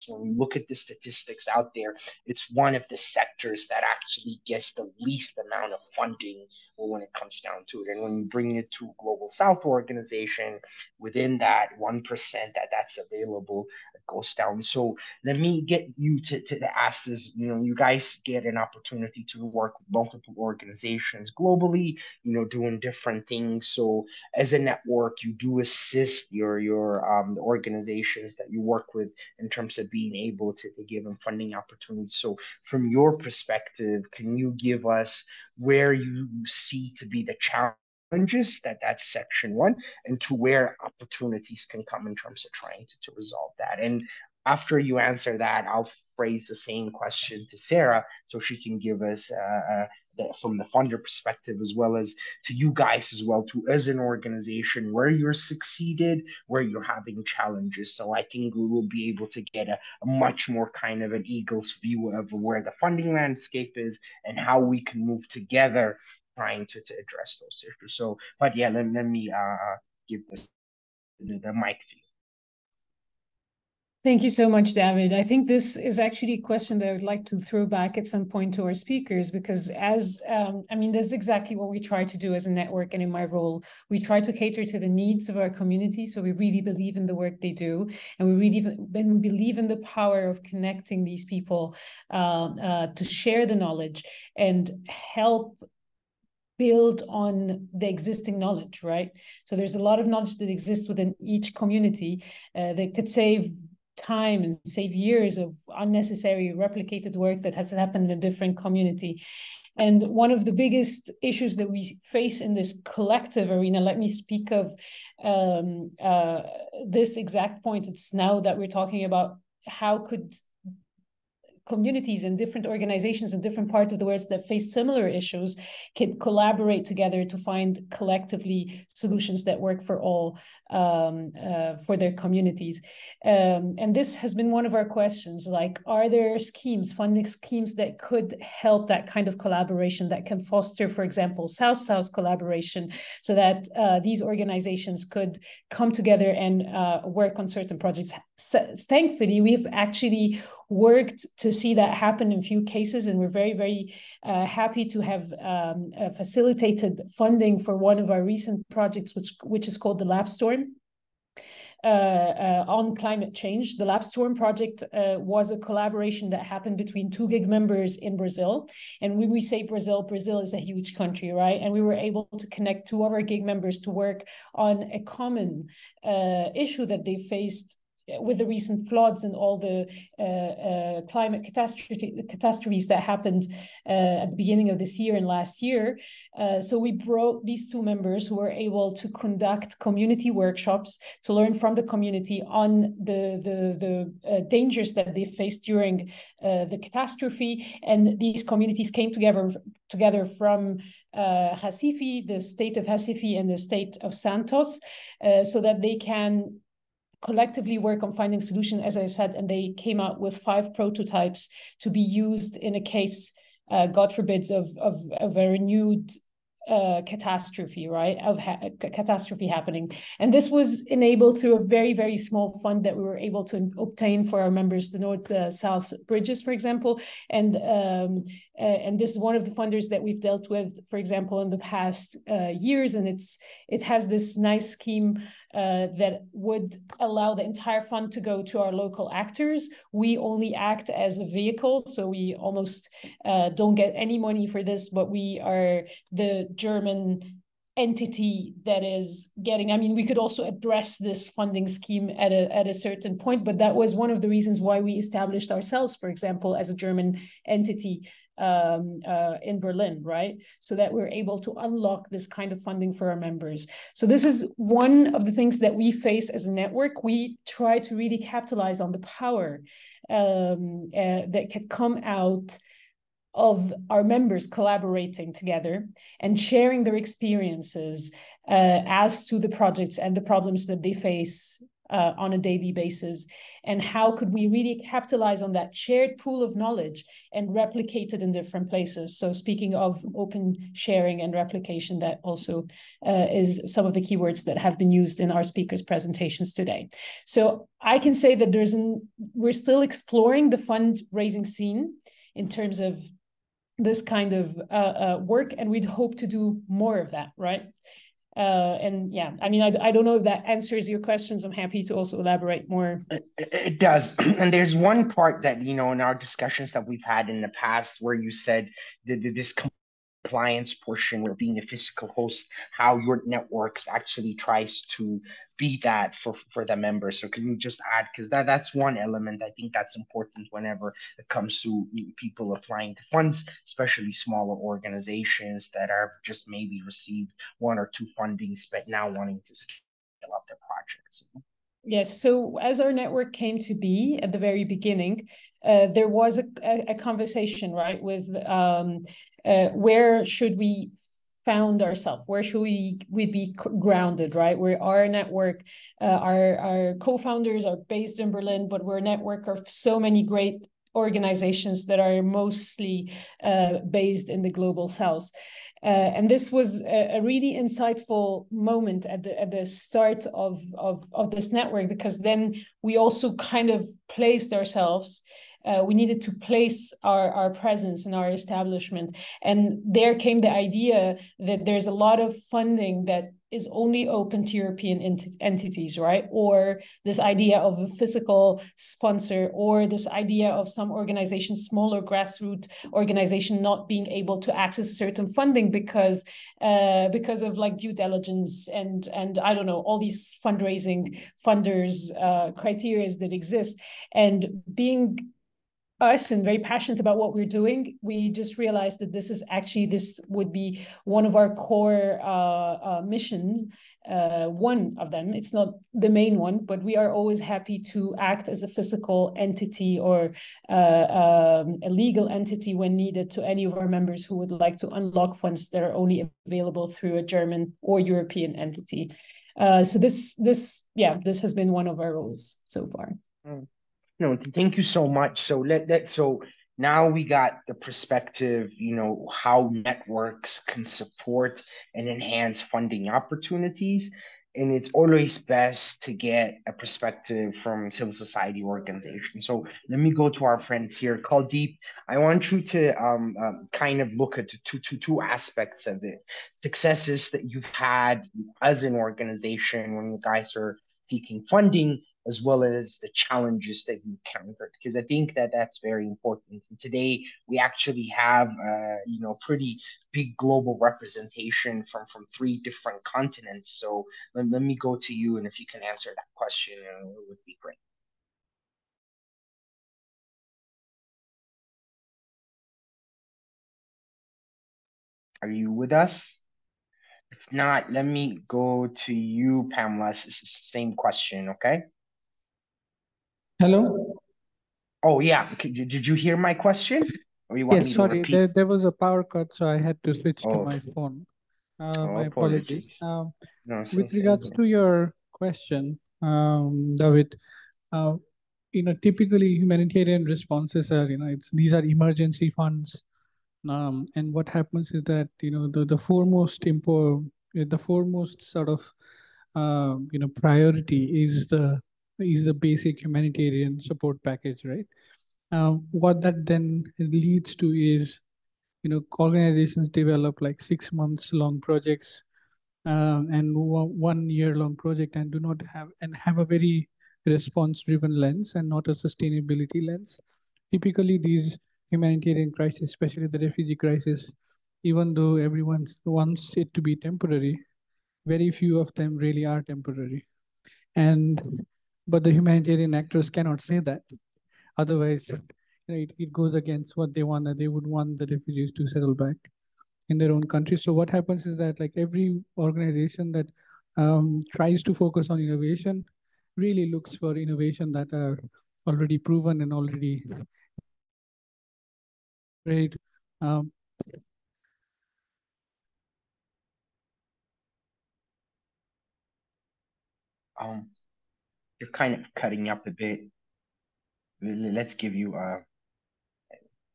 When we look at the statistics out there, it's one of the sectors that actually gets the least amount of funding when it comes down to it. And when you bring it to Global South organization, within that 1% that that's available, it goes down. So let me get you to, to ask this. You know, you guys get an opportunity to work with multiple organizations globally, you know, doing different things. So as a network, you do assist your your um, organizations that you work with in terms of being able to, to give them funding opportunities. So from your perspective, can you give us where you see to be the challenges that that's section one and to where opportunities can come in terms of trying to, to resolve that. And after you answer that i'll phrase the same question to sarah so she can give us uh, uh, the, from the funder perspective as well as to you guys as well to as an organization where you're succeeded where you're having challenges so i think we will be able to get a, a much more kind of an eagle's view of where the funding landscape is and how we can move together trying to, to address those issues. So, but yeah, let, let me uh, give this, the, the mic to you. Thank you so much, David. I think this is actually a question that I would like to throw back at some point to our speakers because, as um, I mean, that's exactly what we try to do as a network. And in my role, we try to cater to the needs of our community. So we really believe in the work they do, and we really and we believe in the power of connecting these people uh, uh, to share the knowledge and help build on the existing knowledge, right? So there's a lot of knowledge that exists within each community uh, that could save time and save years of unnecessary replicated work that has happened in a different community. And one of the biggest issues that we face in this collective arena, let me speak of um, uh, this exact point. It's now that we're talking about how could communities and different organizations in different parts of the world that face similar issues can collaborate together to find collectively solutions that work for all um, uh, for their communities. Um, and this has been one of our questions, like, are there schemes, funding schemes that could help that kind of collaboration that can foster, for example, South-South collaboration so that uh, these organizations could come together and uh, work on certain projects. So, thankfully, we've actually worked to see that happen in a few cases, and we're very, very uh, happy to have um, uh, facilitated funding for one of our recent projects, which which is called the LabStorm. Uh, uh, on climate change. The LabStorm project uh, was a collaboration that happened between two GIG members in Brazil. And when we say Brazil, Brazil is a huge country, right? And we were able to connect two of our GIG members to work on a common uh, issue that they faced with the recent floods and all the uh, uh, climate catastrophe, catastrophes that happened uh, at the beginning of this year and last year. Uh, so we brought these two members who were able to conduct community workshops to learn from the community on the, the, the uh, dangers that they faced during uh, the catastrophe. And these communities came together, together from uh, Recife, the state of Recife and the state of Santos, uh, so that they can collectively work on finding solution, as I said, and they came out with five prototypes to be used in a case, uh, God forbids, of, of, of a renewed catastrophe, right? Of ha- catastrophe happening, and this was enabled through a very very small fund that we were able to obtain for our members, the North uh, South bridges, for example, and um, uh, and this is one of the funders that we've dealt with, for example, in the past uh, years, and it's it has this nice scheme uh, that would allow the entire fund to go to our local actors. We only act as a vehicle, so we almost uh, don't get any money for this, but we are the German entity that is getting i mean we could also address this funding scheme at a at a certain point but that was one of the reasons why we established ourselves for example as a german entity um, uh, in berlin right? So that we're able to unlock this kind of funding for our members. So this is one of the things that we face as a network. We try to really capitalize on the power um, uh, that can come out of our members collaborating together and sharing their experiences uh, as to the projects and the problems that they face uh, on a daily basis and how could we really capitalize on that shared pool of knowledge and replicate it in different places? So speaking of open sharing and replication that also uh, is some of the keywords that have been used in our speakers presentations today. So i can say that there's an we're still exploring the fundraising scene in terms of this kind of uh, uh, work, and we'd hope to do more of that, right? Uh, and yeah, I mean, I, I don't know if that answers your questions. I'm happy to also elaborate more. It, it does. [clears throat] And there's one part that, you know, in our discussions that we've had in the past where you said that this compliance portion or being a physical host, how your networks actually tries to be that for for the members. So can you just add because that that's one element I think that's important whenever it comes to people applying to funds, especially smaller organizations that are just maybe received one or two fundings but now wanting to scale up their projects. Yes. So as our network came to be at the very beginning, uh, there was a, a, a, conversation, right, with um, uh, where should we found ourselves? Where should we we be grounded right? Where our network uh, our our co-founders are based in berlin but we're a network of so many great organizations that are mostly uh, based in the global south. Uh, and this was a, a, really insightful moment at the at the start of, of of this network because then we also kind of placed ourselves uh, we needed to place our, our presence and our establishment. And there came the idea that there's a lot of funding that is only open to European ent- entities, right? Or this idea of a physical sponsor, or this idea of some organization, smaller grassroots organization, not being able to access certain funding because uh, because of like due diligence and and I don't know all these fundraising funders uh, criteria that exist, and being us and very passionate about what we're doing, we just realized that this is actually this would be one of our core uh, uh, missions. Uh, one of them. It's not the main one, but we are always happy to act as a physical entity or uh, um, a legal entity when needed to any of our members who would like to unlock funds that are only available through a German or European entity. Uh, so this this yeah this has been one of our roles so far. Mm. No, thank you so much. So let that so now we got the perspective, you know, how networks can support and enhance funding opportunities. And it's always best to get a perspective from civil society organizations. So let me go to our friends here. Kuldeep, I want you to um, um, kind of look at two, two, two aspects of it. Successes that you've had as an organization when you guys are seeking funding as well as the challenges that you encountered because i think that that's very important and today we actually have uh, you know pretty big global representation from from three different continents so let, let me go to you and if you can answer that question uh, it would be great are you with us if not, let me go to you, Pamela. It's the same question, okay? Hello? Oh, yeah. Did you hear my question? Or you want yes, me sorry, there, there was a power cut, so I had to switch to my phone. Uh, oh, my apologies. apologies. Um, no, with regards to your question, um, David, uh, you know, typically humanitarian responses are, you know, it's these are emergency funds Um, and what happens is that you know the the foremost impo the foremost sort of uh, you know priority is the is the basic humanitarian support package, right? Um, what that then leads to is you know organizations develop like six months long projects um, and one year long project and do not have and have a very response driven lens and not a sustainability lens typically these humanitarian crises especially the refugee crisis even though everyone wants it to be temporary very few of them really are temporary and but the humanitarian actors cannot say that otherwise you know, it, it goes against what they want that they would want the refugees to settle back in their own country. So what happens is that like every organization that um, tries to focus on innovation really looks for innovation that are already proven and already great. Um, um, you're kind of cutting up a bit. Let's give you uh,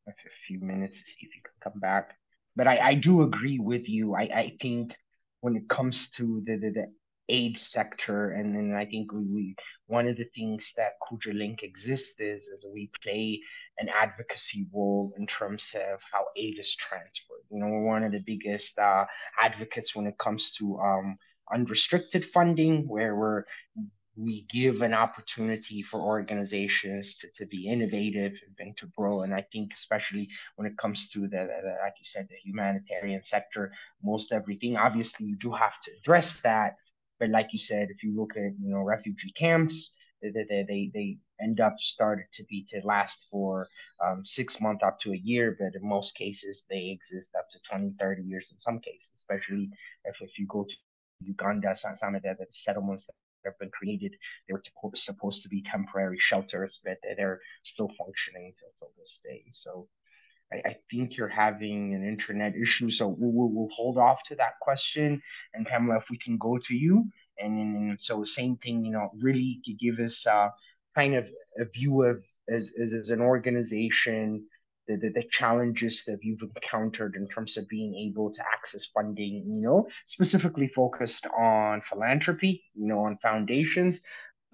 a few minutes to see if you can come back but I, I do agree with you. I, I think when it comes to the, the, the aid sector, and then I think we, we one of the things that KujaLink exists is, is we play an advocacy role in terms of how aid is transferred. You know, we're one of the biggest uh, advocates when it comes to um, unrestricted funding, where we're we give an opportunity for organizations to, to be innovative and to grow. And I think especially when it comes to the, the, like you said, the humanitarian sector, most everything, obviously you do have to address that. But like you said, if you look at, you know, refugee camps, they, they, they, they end up started to be to last for um, six months up to a year, but in most cases they exist up to 20, 30 years in some cases, especially if, if you go to Uganda, some of the, the settlements have been created. They were supposed to be temporary shelters, but they're still functioning until this day. So I, I, think you're having an internet issue. So we'll, we'll, hold off to that question. And Pamela, if we can go to you. And, and so same thing, you know, really give us uh, kind of a view of as, as, as an organization, the, the, the, challenges that you've encountered in terms of being able to access funding, you know, specifically focused on philanthropy, you know, on foundations.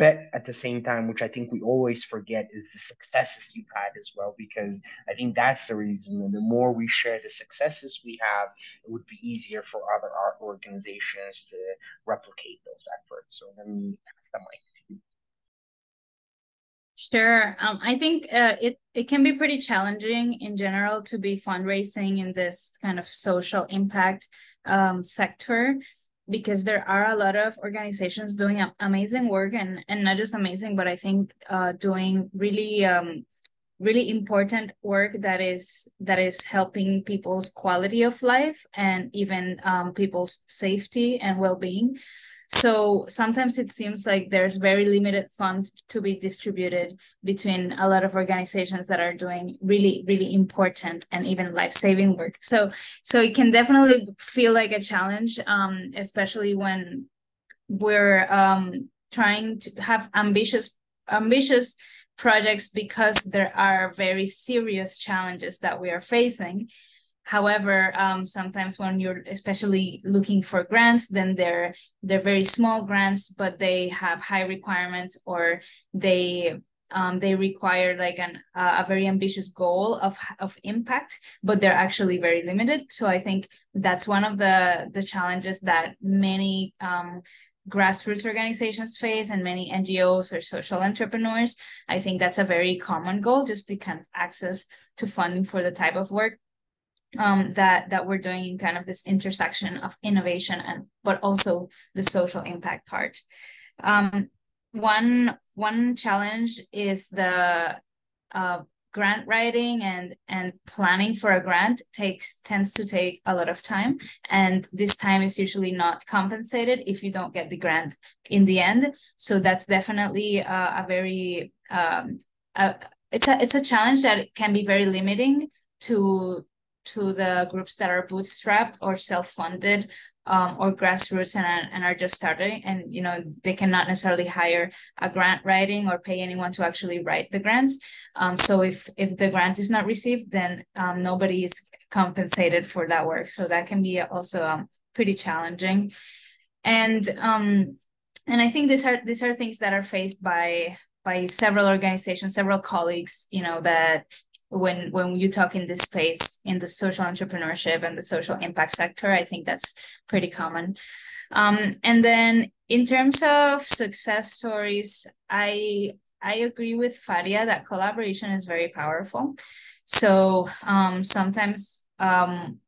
But at the same time, which I think we always forget, is the successes you've had as well, because I think that's the reason. And the more we share the successes we have, it would be easier for other art organizations to replicate those efforts. So let me pass the mic to you. Sure. Um, I think uh, it, it can be pretty challenging in general to be fundraising in this kind of social impact um, sector because there are a lot of organizations doing amazing work and, and not just amazing, but I think uh, doing really um, really important work that is that is helping people's quality of life and even um, people's safety and well-being. So sometimes it seems like there's very limited funds to be distributed between a lot of organizations that are doing really, really important and even life-saving work. So so it can definitely feel like a challenge, um, especially when we're um, trying to have ambitious ambitious projects because there are very serious challenges that we are facing However, um, sometimes when you're especially looking for grants, then they're they're very small grants, but they have high requirements or they um, they require like an uh, a very ambitious goal of of impact, but they're actually very limited. So I think that's one of the the challenges that many um, grassroots organizations face and many NGOs or social entrepreneurs. I think that's a very common goal, just the kind of access to funding for the type of work um, that that we're doing in kind of this intersection of innovation and but also the social impact part. Um, one one challenge is the uh, grant writing and and planning for a grant takes tends to take a lot of time and this time is usually not compensated if you don't get the grant in the end so that's definitely a very um, a, it's a it's a challenge that can be very limiting to to the groups that are bootstrapped or self-funded um, or grassroots and are, and are just starting. And you know they cannot necessarily hire a grant writing or pay anyone to actually write the grants. Um, so if if the grant is not received then um, nobody is compensated for that work. So that can be also um, pretty challenging. And um and i think these are these are things that are faced by by several organizations several colleagues you know that when when you talk in this space in the social entrepreneurship and the social impact sector i think that's pretty common. Um, and then in terms of success stories i i agree with Fadia that collaboration is very powerful. So um, sometimes um,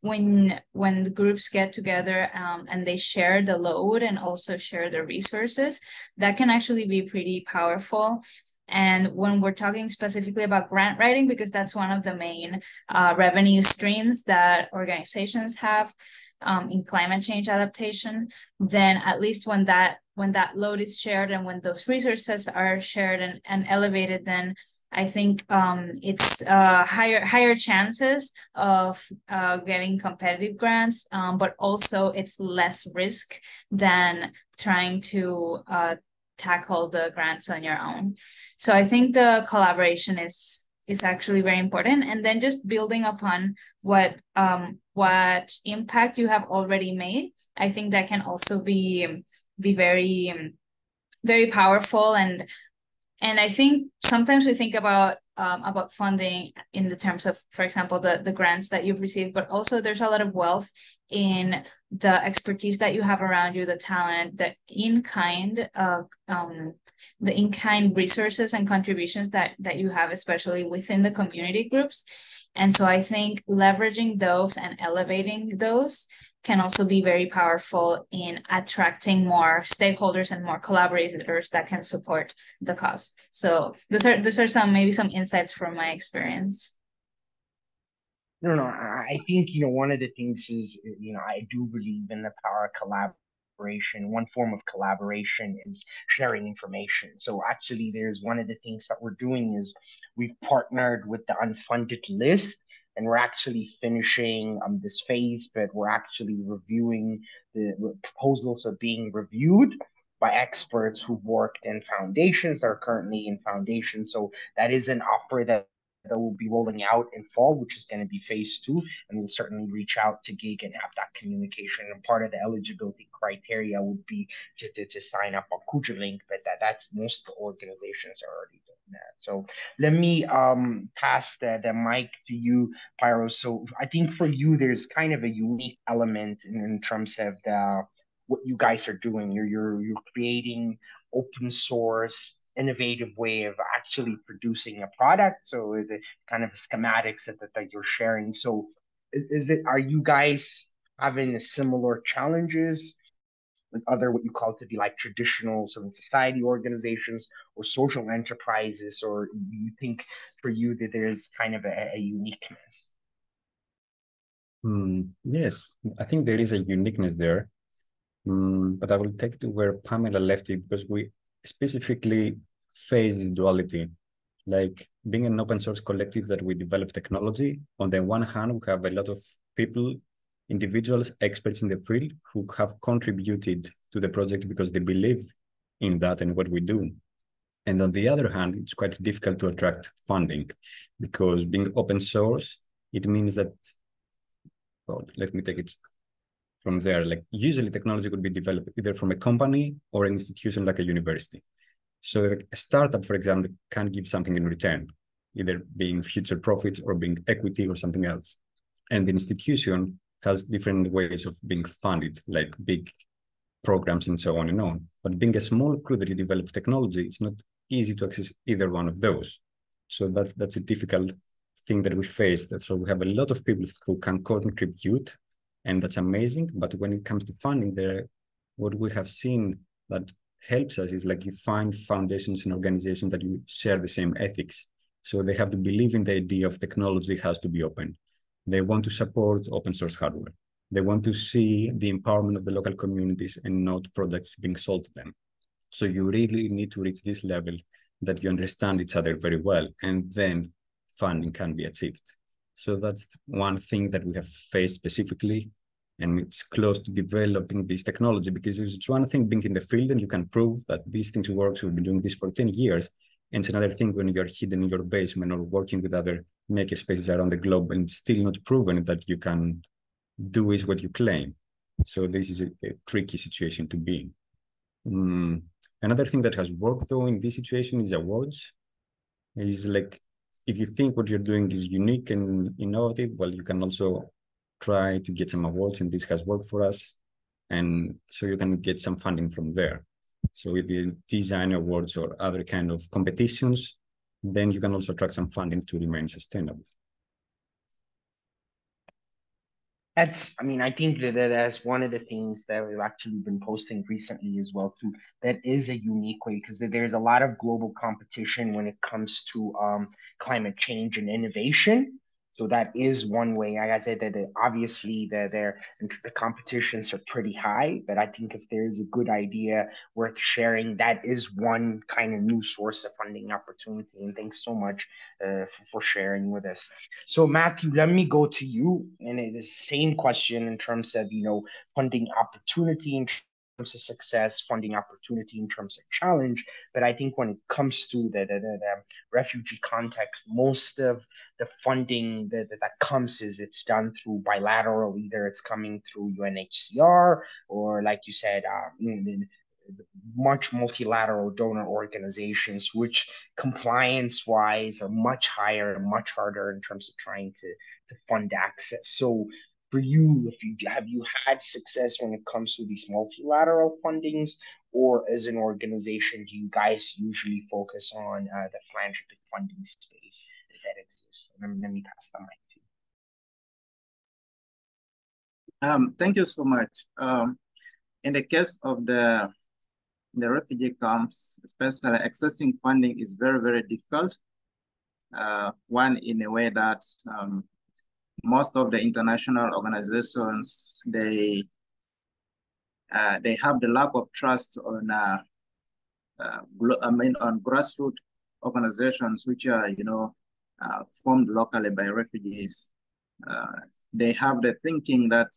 when when the groups get together um, and they share the load and also share the resources that can actually be pretty powerful and when we're talking specifically about grant writing, because that's one of the main uh, revenue streams that organizations have um, in climate change adaptation, then at least when that when that load is shared and when those resources are shared and, and elevated, then I think um, it's uh, higher higher chances of uh, getting competitive grants, um, but also it's less risk than trying to uh, tackle the grants on your own. So I think the collaboration is is actually very important and then just building upon what um what impact you have already made i think that can also be be very very powerful and and i think sometimes we think about um, about funding in the terms of, for example, the, the grants that you've received, but also there's a lot of wealth in the expertise that you have around you, the talent, the in-kind uh, um, the in-kind resources and contributions that that you have, especially within the community groups. And so I think leveraging those and elevating those can also be very powerful in attracting more stakeholders and more collaborators that can support the cause. So those are those are some maybe some insights from my experience. No, no, I think you know one of the things is you know I do believe in the power of collaboration. One form of collaboration is sharing information. So actually, there's one of the things that we're doing is we've partnered with the unfunded list and we're actually finishing um, this phase, but we're actually reviewing the proposals are being reviewed by experts who've worked in foundations that are currently in foundations. So that is an offer that that will be rolling out in fall, which is going to be phase two. And we'll certainly reach out to GIG and have that communication. And part of the eligibility criteria would be to, to, to sign up on KujaLink, but that, that's most organizations are already doing that. So let me um, pass the, the mic to you, Pyro. So I think for you, there's kind of a unique element in, in terms of the what you guys are doing. You're you're you're creating open source innovative way of actually producing a product. So the kind of schematics that, that, that you're sharing. So is, is it are you guys having similar challenges with other what you call to be like traditional civil society organizations or social enterprises, or do you think for you that there's kind of a, a uniqueness? Mm, yes, I think there is a uniqueness there. Mm, but I will take to where Pamela left it because we specifically face this duality. Like being an open source collective that we develop technology, on the one hand, we have a lot of people, individuals, experts in the field who have contributed to the project because they believe in that and what we do. And on the other hand, it's quite difficult to attract funding because being open source, it means that, well, let me take it from there. Like usually technology could be developed either from a company or an institution like a university. So a startup, for example, can give something in return, either being future profits or being equity or something else. And the institution has different ways of being funded, like big programs and so on and on. But being a small crew that you develop technology, it's not easy to access either one of those. So that's that's a difficult thing that we face. That so we have a lot of people who can contribute, and that's amazing. But when it comes to funding, there, what we have seen that helps us is like you find foundations and organizations that you share the same ethics. So they have to believe in the idea of technology has to be open. They want to support open source hardware. They want to see the empowerment of the local communities and not products being sold to them. So you really need to reach this level that you understand each other very well, and then funding can be achieved. So that's one thing that we have faced specifically. And it's close to developing this technology because it's one thing being in the field and you can prove that these things work. So we've been doing this for 10 years. And it's another thing when you're hidden in your basement or working with other maker spaces around the globe and still not proven that you can do is what you claim. So this is a, a tricky situation to be in. Mm. Another thing that has worked though in this situation is awards. Is like if you think what you're doing is unique and innovative, well, you can also try to get some awards, and this has worked for us. And so you can get some funding from there. So with the design awards or other kind of competitions, then you can also attract some funding to remain sustainable. That's, I mean, I think that that's one of the things that we've actually been posting recently as well too. That is a unique way because there's a lot of global competition when it comes to um, climate change and innovation. So that is one way. Like I said, that obviously the their the competitions are pretty high, but I think if there is a good idea worth sharing, that is one kind of new source of funding opportunity. And thanks so much uh, for, for sharing with us. So Matthew, let me go to you, and it is the same question in terms of you know funding opportunity in terms of success, funding opportunity in terms of challenge. But I think when it comes to the, the, the, the refugee context, most of the funding that, that, that comes is it's done through bilateral, either it's coming through UNHCR or, like you said, um, much multilateral donor organizations, which compliance wise are much higher and much harder in terms of trying to, to fund access. So for you if you have you had success when it comes to these multilateral fundings? Or as an organization do you guys usually focus on uh, the philanthropic funding space that exists? Let me, let me pass the mic to you. Um, thank you so much. Um, in the case of the the refugee camps especially accessing funding is very very difficult. Uh, one in a way that um, most of the international organizations they uh, they have the lack of trust on uh, uh, I mean on grassroots organizations which are you know uh, formed locally by refugees. Uh, they have the thinking that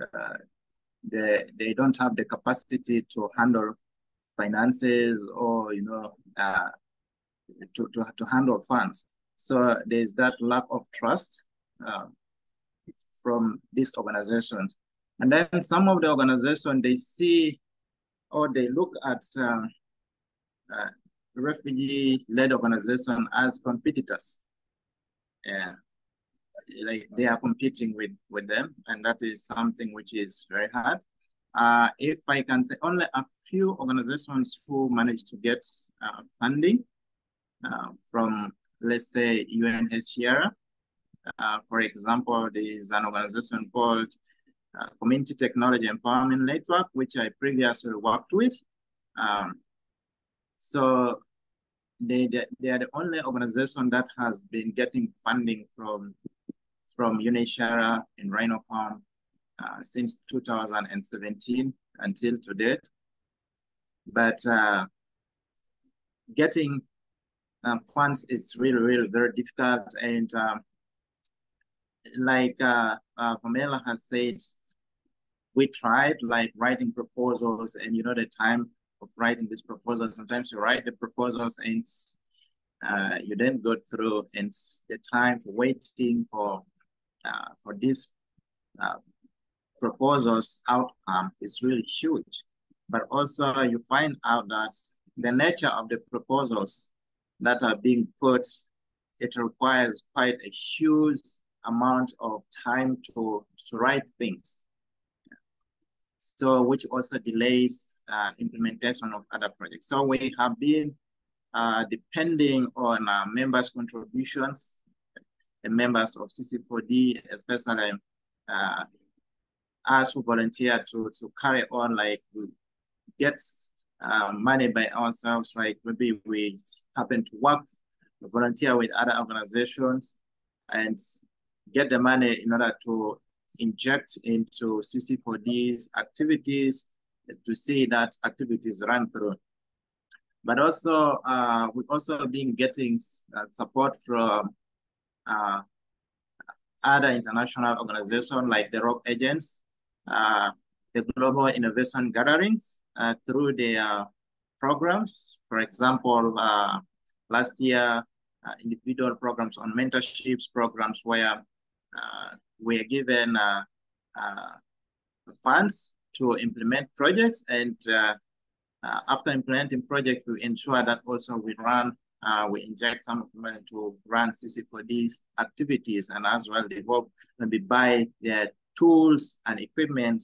uh, they they don't have the capacity to handle finances or you know to, to to handle funds. So there's that lack of trust uh, from these organizations. And then some of the organizations, they see or they look at um, uh, refugee-led organization as competitors. Yeah, like they are competing with, with them, and that is something which is very hard. Uh, if I can say only a few organizations who managed to get uh, funding uh, from, let's say, UNHCR, uh, for example, there is an organization called uh, Community Technology Empowerment Network, which I previously worked with. Um, so they, they, they, are the only organization that has been getting funding from, from UNHCR and Rhino Camp uh, since 2017 until to date. But uh, getting uh, funds is really, really very difficult. And um, like uh, uh, Pamela has said, we tried like writing proposals and you know the time of writing these proposals, sometimes you write the proposals and uh, you then go through and the time for waiting for uh, for these uh, proposals outcome is really huge. But also you find out that the nature of the proposals that are being put, it requires quite a huge amount of time to, to write things. So which also delays uh, implementation of other projects. So we have been uh, depending on uh, members' contributions, the members of CC4D, especially uh, us who volunteer to, to carry on, like we get uh, money by ourselves, like maybe we happen to work, volunteer with other organizations, and get the money in order to inject into CC4D's activities to see that activities run through. But also, uh, we've also been getting uh, support from uh, other international organizations like the Rock Agents, uh, the Global Innovation Gatherings uh, through their programs. For example, uh, last year, individual programs on mentorships, programs where uh, we are given uh, funds to implement projects and after implementing projects, we ensure that also we run uh, we inject some money to run CC4D's activities and as well develop maybe buy their tools and equipment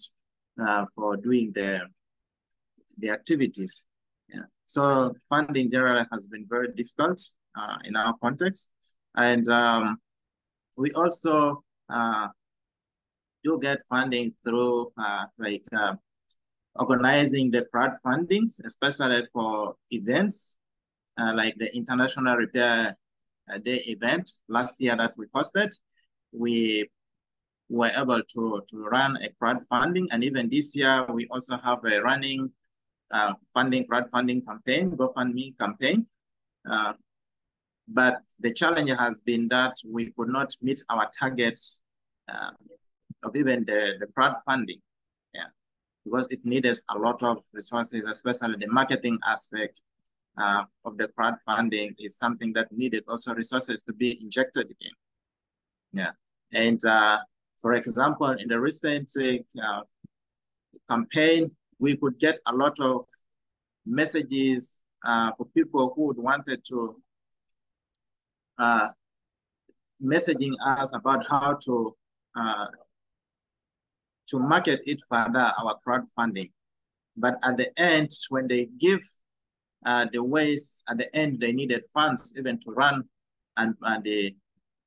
uh, for doing the, the activities. Yeah. So funding generally has been very difficult uh, in our context. And um, we also uh, do get funding through uh, like uh, organizing the crowdfundings, especially for events uh, like the International Repair uh, Day event last year that we hosted. We were able to, to run a crowdfunding. And even this year, we also have a running uh, funding crowdfunding campaign, GoFundMe campaign. Uh, but the challenge has been that we could not meet our targets uh, of even the, the crowdfunding. Yeah, because it needed a lot of resources, especially the marketing aspect uh, of the crowdfunding is something that needed also resources to be injected in. Yeah, and uh, for example, in the recent uh, campaign, we could get a lot of messages uh, for people who wanted to uh, messaging us about how to uh, to market it further, our crowdfunding. But at the end, when they give uh, the ways at the end they needed funds even to run and, and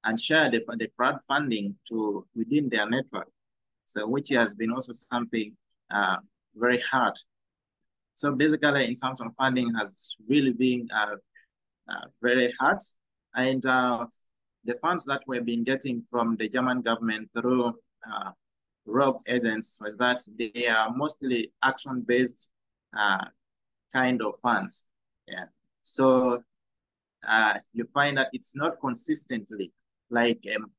and share the, the crowdfunding to within their network. So which has been also something uh, very hard. So basically in terms of funding has really been uh, uh, very hard. And uh, the funds that we've been getting from the German government through uh, rogue agents was that they are mostly action-based uh, kind of funds. Yeah. So uh, you find that it's not consistently like um,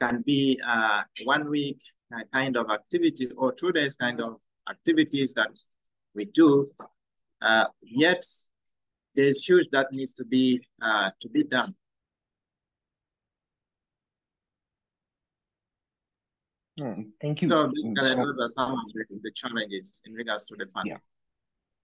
can be uh, one week uh, kind of activity or two days kind of activities that we do. Uh, yet there's huge that needs to be uh, to be done. Hmm, thank you. So so, those are some of the, the, challenges in regards to the funding.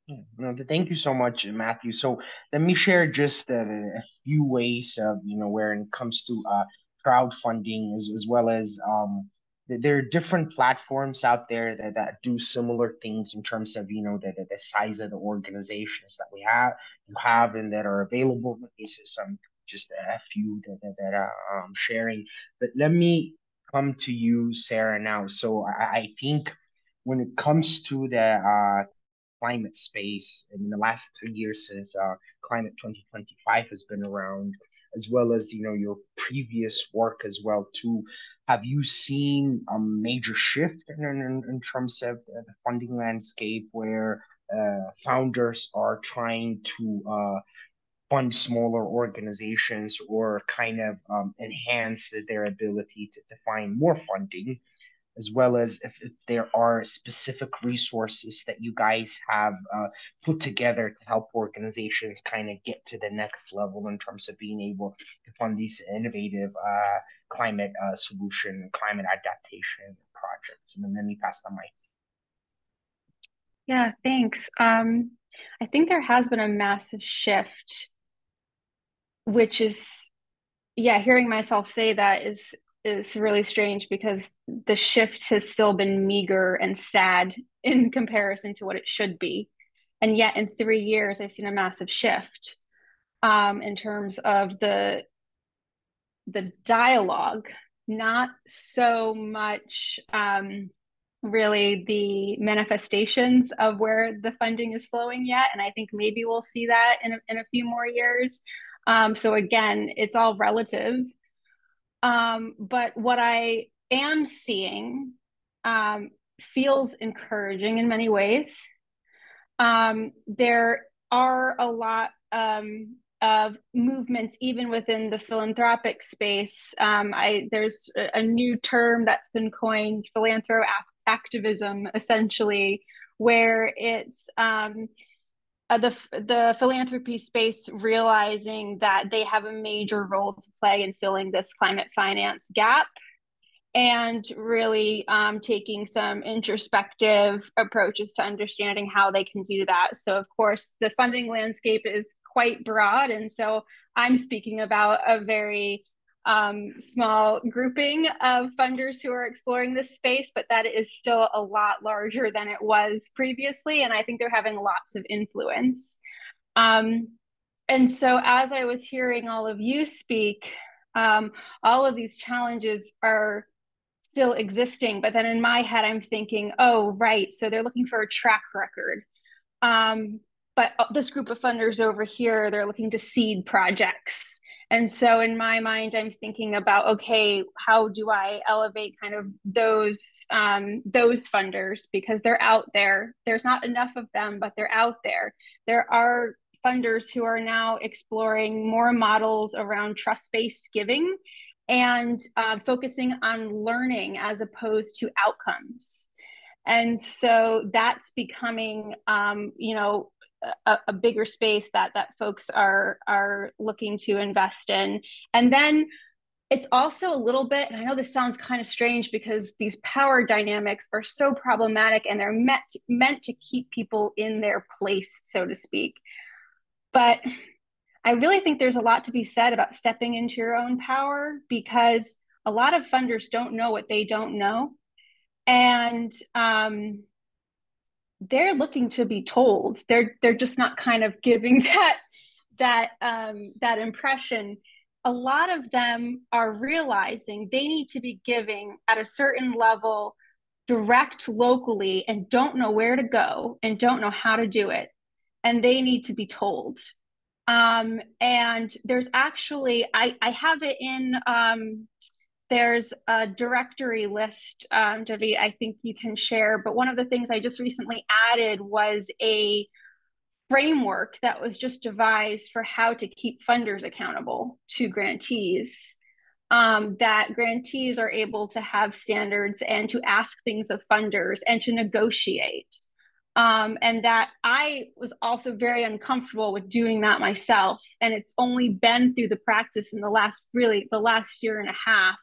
Yeah. No, thank you so much, Matthew. So let me share just a, a few ways of you know where it comes to uh, crowdfunding as, as well as um, there are different platforms out there that, that do similar things in terms of you know the, the, the size of the organizations that we have you have and that are available. This is some just a few that, that, that uh, I'm sharing. But let me come to you, Sarah, now. So I, I think when it comes to the uh, climate space in the last three years since uh, Climate 2025 has been around, as well as you know your previous work as well too. Have you seen a major shift in, in, in terms of the funding landscape where uh, founders are trying to uh, fund smaller organizations or kind of um, enhance their ability to, to find more funding? as well as if, if there are specific resources that you guys have uh, put together to help organizations kind of get to the next level in terms of being able to fund these innovative uh, climate uh, solution, climate adaptation projects. And then me pass the mic. Yeah, thanks. Um, I think there has been a massive shift, which is, yeah, hearing myself say that is is really strange because the shift has still been meager and sad [laughs] in comparison to what it should be. And yet, in three years, I've seen a massive shift um, in terms of the the dialogue, not so much um, really the manifestations of where the funding is flowing yet. And I think maybe we'll see that in a, in a few more years. Um, so again, it's all relative um, but what I am seeing um, feels encouraging in many ways. Um, there are a lot, um, of movements even within the philanthropic space. Um, I there's a, a, new term that's been coined, philanthro activism, essentially, where it's uh, the the philanthropy space realizing that they have a major role to play in filling this climate finance gap and really um, taking some introspective approaches to understanding how they can do that. So, of course, the funding landscape is quite broad. And so I'm speaking about a very um, small grouping of funders who are exploring this space, but that is still a lot larger than it was previously. And I think they're having lots of influence. Um, and so, as I was hearing all of you speak, um, all of these challenges are still existing. But then in my head, I'm thinking, oh, right. So they're looking for a track record. Um, but this group of funders over here, they're looking to seed projects. And so in my mind, I'm thinking about, okay, how do I elevate kind of those um, those funders because they're out there. There's not enough of them, but they're out there. There are funders who are now exploring more models around trust-based giving and uh, focusing on learning as opposed to outcomes. And so that's becoming, um, you know, a, a, bigger space that that folks are are looking to invest in. And then it's also a little bit, and I know this sounds kind of strange because these power dynamics are so problematic and they're meant meant to keep people in their place, so to speak. But I really think there's a lot to be said about stepping into your own power because a lot of funders don't know what they don't know. And um, they're looking to be told. They're they're just not kind of giving [laughs] that that um, that impression. A lot of them are realizing they need to be giving at a certain level direct locally and don't know where to go and don't know how to do it and they need to be told um, and there's actually, I, I have it in, um, there's a directory list, um, Devi, I think you can share. But one of the things I just recently added was a framework that was just devised for how to keep funders accountable to grantees. Um, that grantees are able to have standards and to ask things of funders and to negotiate um, and that I was also very uncomfortable with doing that myself. And it's only been through the practice in the last really the last year and a half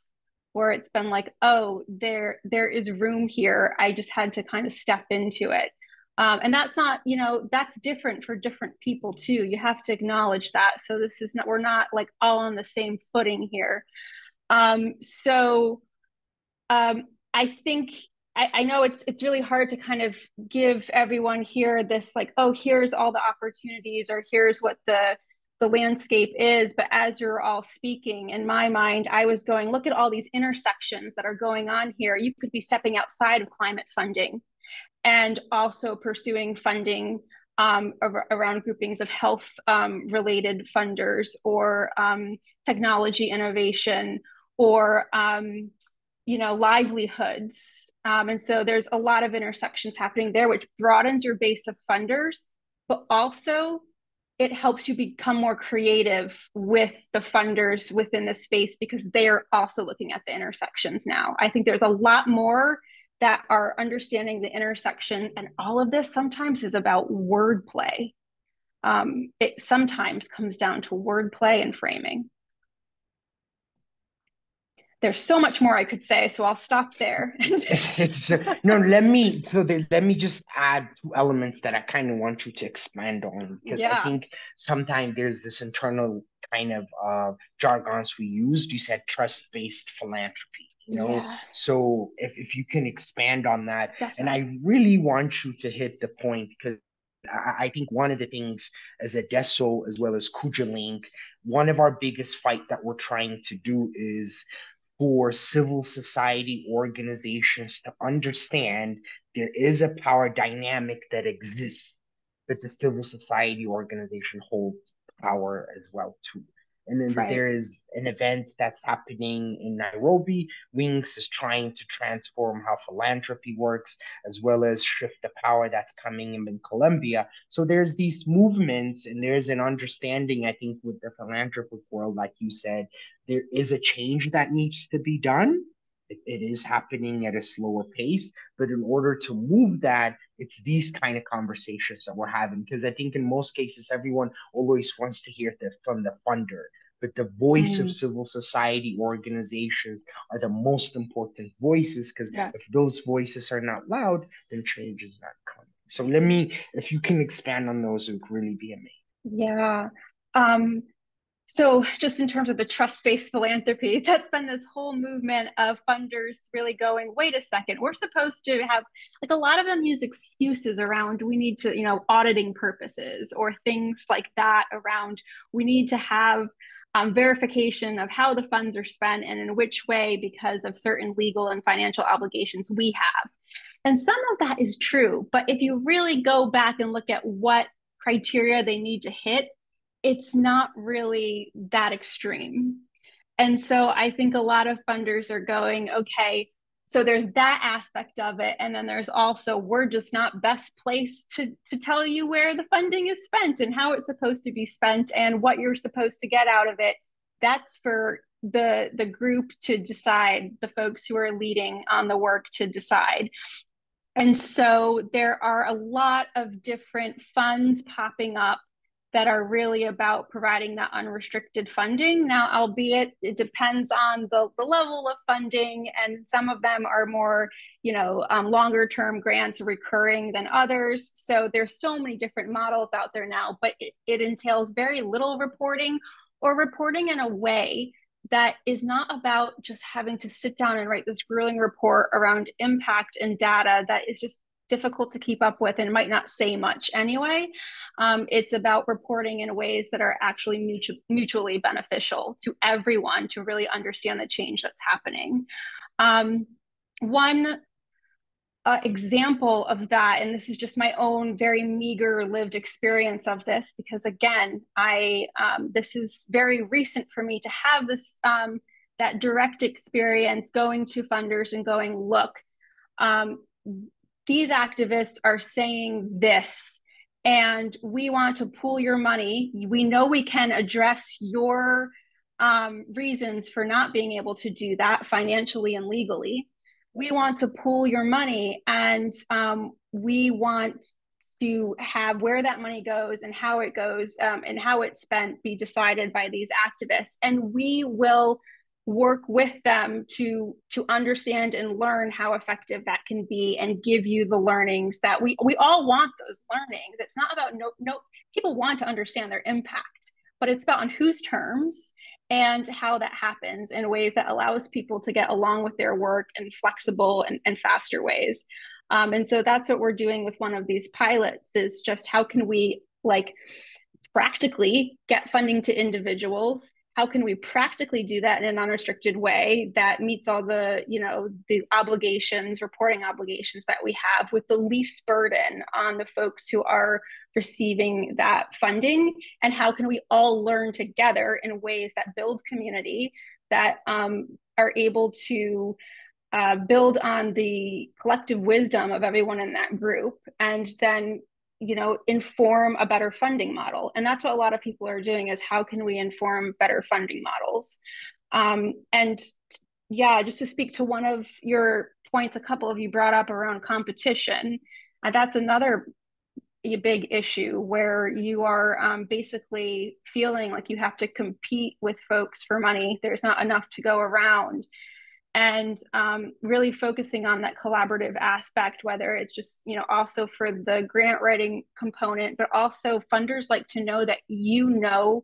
where it's been like, oh, there there is room here. I just had to kind of step into it. Um, and that's not, you know, that's different for different people too. You have to acknowledge that. So this is not, we're not like all on the same footing here. Um, so um, I think I, I know it's it's really hard to kind of give everyone here this like oh here's all the opportunities or here's what the the landscape is but as you're all speaking in my mind i was going look at all these intersections that are going on here. You could be stepping outside of climate funding and also pursuing funding um, around groupings of health um, related funders or um, technology innovation or um, you know livelihoods. Um, and so there's a lot of intersections happening there which broadens your base of funders but also it helps you become more creative with the funders within the space because they're also looking at the intersections now. I think there's a lot more that are understanding the intersections and all of this sometimes is about wordplay. Um, it sometimes comes down to wordplay and framing there's so much more I could say, so I'll stop there. [laughs] it's uh, no, let me so let me just add two elements that I kind of want you to expand on because yeah. I think sometimes there's this internal kind of uh, jargons we used. You said trust-based philanthropy, you know. Yeah. So if, if you can expand on that, Definitely. and I really want you to hit the point because I think one of the things as Adeso as well as KujaLink, one of our biggest fight that we're trying to do is for civil society organizations to understand there is a power dynamic that exists that the civil society organization holds power as well too and then right. there is an event that's happening in Nairobi. Wings is trying to transform how philanthropy works, as well as shift the power that's coming in, in Colombia. So there's these movements, and there's an understanding, I think, with the philanthropic world, like you said, there is a change that needs to be done it, it is happening at a slower pace. But in order to move that, it's these kind of conversations that we're having. Because I think in most cases, everyone always wants to hear the, from the funder. But the voice mm. of civil society organizations are the most important voices because yeah. if those voices are not loud, then change is not coming. So let me, if you can expand on those, it would really be amazing. Yeah. Um, so, just in terms of the trust based philanthropy, [laughs] that's been this whole movement of funders really going, wait a second, we're supposed to have, like, a lot of them use excuses around we need to, you know, auditing purposes or things like that around we need to have um, verification of how the funds are spent and in which way because of certain legal and financial obligations we have. And some of that is true. But if you really go back and look at what criteria they need to hit, it's not really that extreme. And so I think a lot of funders are going, okay, so there's that aspect of it. And then there's also, we're just not best placed to, to tell you where the funding is spent and how it's supposed to be spent and what you're supposed to get out of it. That's for the the group to decide, the folks who are leading on the work to decide. And so there are a lot of different funds popping up that are really about providing that unrestricted funding. Now, albeit it depends on the, the level of funding, and some of them are more, you know, um, longer term grants recurring than others. So there's so many different models out there now, but it, it entails very little reporting or reporting in a way that is not about just having to sit down and write this grueling report around impact and data that is just difficult to keep up with and might not say much anyway. Um, it's about reporting in ways that are actually mutu- mutually beneficial to everyone to really understand the change that's happening. Um, one uh, example of that, and this is just my own very meager lived experience of this, because again, I um, this is very recent for me to have this um, that direct experience going to funders and going, look, um, these activists are saying this and we want to pool your money. We know we can address your um, reasons for not being able to do that financially and legally. We want to pool your money and um, we want to have where that money goes and how it goes um, and how it's spent be decided by these activists. And we will work with them to to understand and learn how effective that can be and give you the learnings that we we all want those learnings. It's not about no no people want to understand their impact but it's about on whose terms and how that happens in ways that allows people to get along with their work in flexible and, and faster ways. Um, and so that's what we're doing with one of these pilots is just how can we like practically get funding to individuals how can we practically do that in a non-restricted way that meets all the you know the obligations reporting obligations that we have with the least burden on the folks who are receiving that funding? And how can we all learn together in ways that build community that um, are able to uh, build on the collective wisdom of everyone in that group and then you know inform a better funding model. And that's what a lot of people are doing is how can we inform better funding models? Um, and yeah just to speak to one of your points a couple of you brought up around competition uh, that's another big issue where you are um, basically feeling like you have to compete with folks for money. There's not enough to go around and um, really focusing on that collaborative aspect whether it's just you know also for the grant writing component but also funders like to know that you know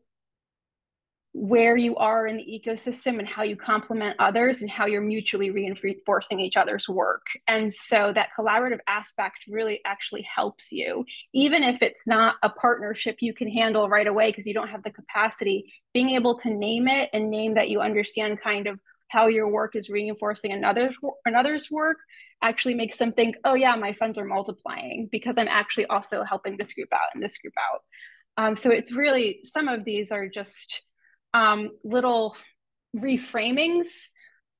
where you are in the ecosystem and how you complement others and how you're mutually reinforcing each other's work. And so that collaborative aspect really actually helps you. Even if it's not a partnership you can handle right away because you don't have the capacity being able to name it and name that you understand kind of how your work is reinforcing another's another's work actually makes them think, oh yeah, my funds are multiplying because I'm actually also helping this group out and this group out. Um, so it's really some of these are just um, little reframings.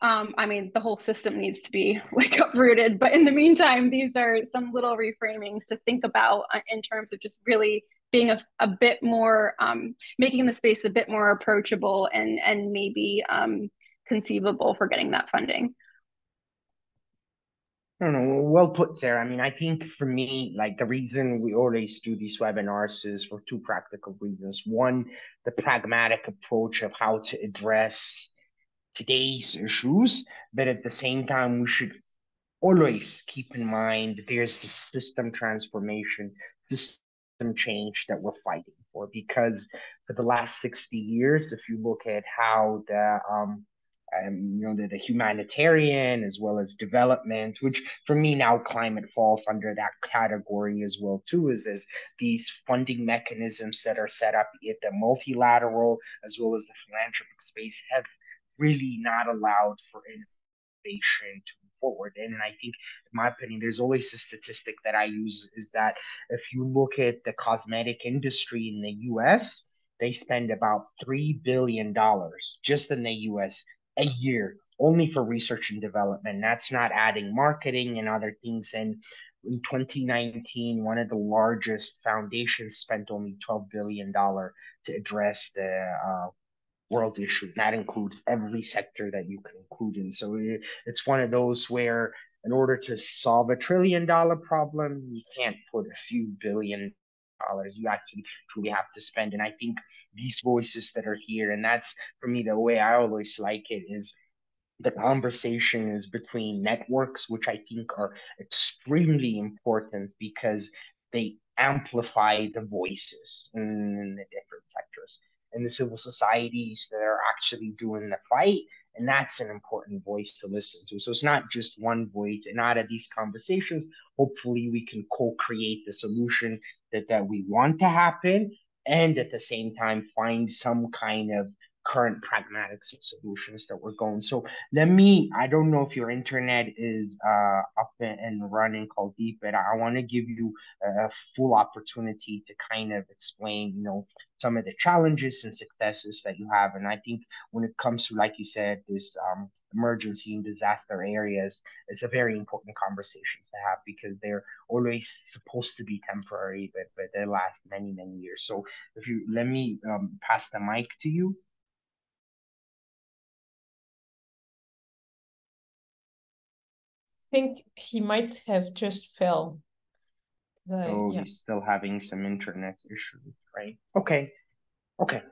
Um, I mean, the whole system needs to be [laughs] like uprooted, but in the meantime, these are some little reframings to think about uh, in terms of just really being a, a bit more, um, making the space a bit more approachable and and maybe um, conceivable for getting that funding. I don't know. Well put, Sarah. I mean, I think for me, like the reason we always do these webinars is for two practical reasons. One, the pragmatic approach of how to address today's issues, but at the same time, we should always keep in mind there's this system transformation, system change that we're fighting for. Because for the last 60 years, if you look at how the um, um, you know, the, the humanitarian as well as development, which for me now climate falls under that category as well too, is as these funding mechanisms that are set up at the multilateral as well as the philanthropic space have really not allowed for innovation to move forward. And I think, in my opinion, there's always a statistic that I use is that if you look at the cosmetic industry in the US, they spend about $3 billion just in the US a year only for research and development. That's not adding marketing and other things. And in 2019, one of the largest foundations spent only $12 billion to address the uh, world issue. That includes every sector that you can include in. So it, it's one of those where, in order to solve a trillion dollar problem, you can't put a few billion dollars you actually truly have to spend. And I think these voices that are here, and that's for me the way I always like it is the conversation is between networks, which I think are extremely important because they amplify the voices in the different sectors and the civil societies that are actually doing the fight and that's an important voice to listen to. So it's not just one voice. And out of these conversations, hopefully we can co-create the solution that, that we want to happen and at the same time find some kind of current pragmatic solutions that we're going. So let me, I don't know if your internet is uh, up and running Kuldeep, but I want to give you a full opportunity to kind of explain, you know, some of the challenges and successes that you have. And I think when it comes to, like you said, this um, emergency and disaster areas, it's a very important conversations to have because they're always supposed to be temporary, but, but they last many, many years. So if you let me um, pass the mic to you. Think he might have just fell. The, oh, yeah. he's still having some internet issues, right? Okay, okay.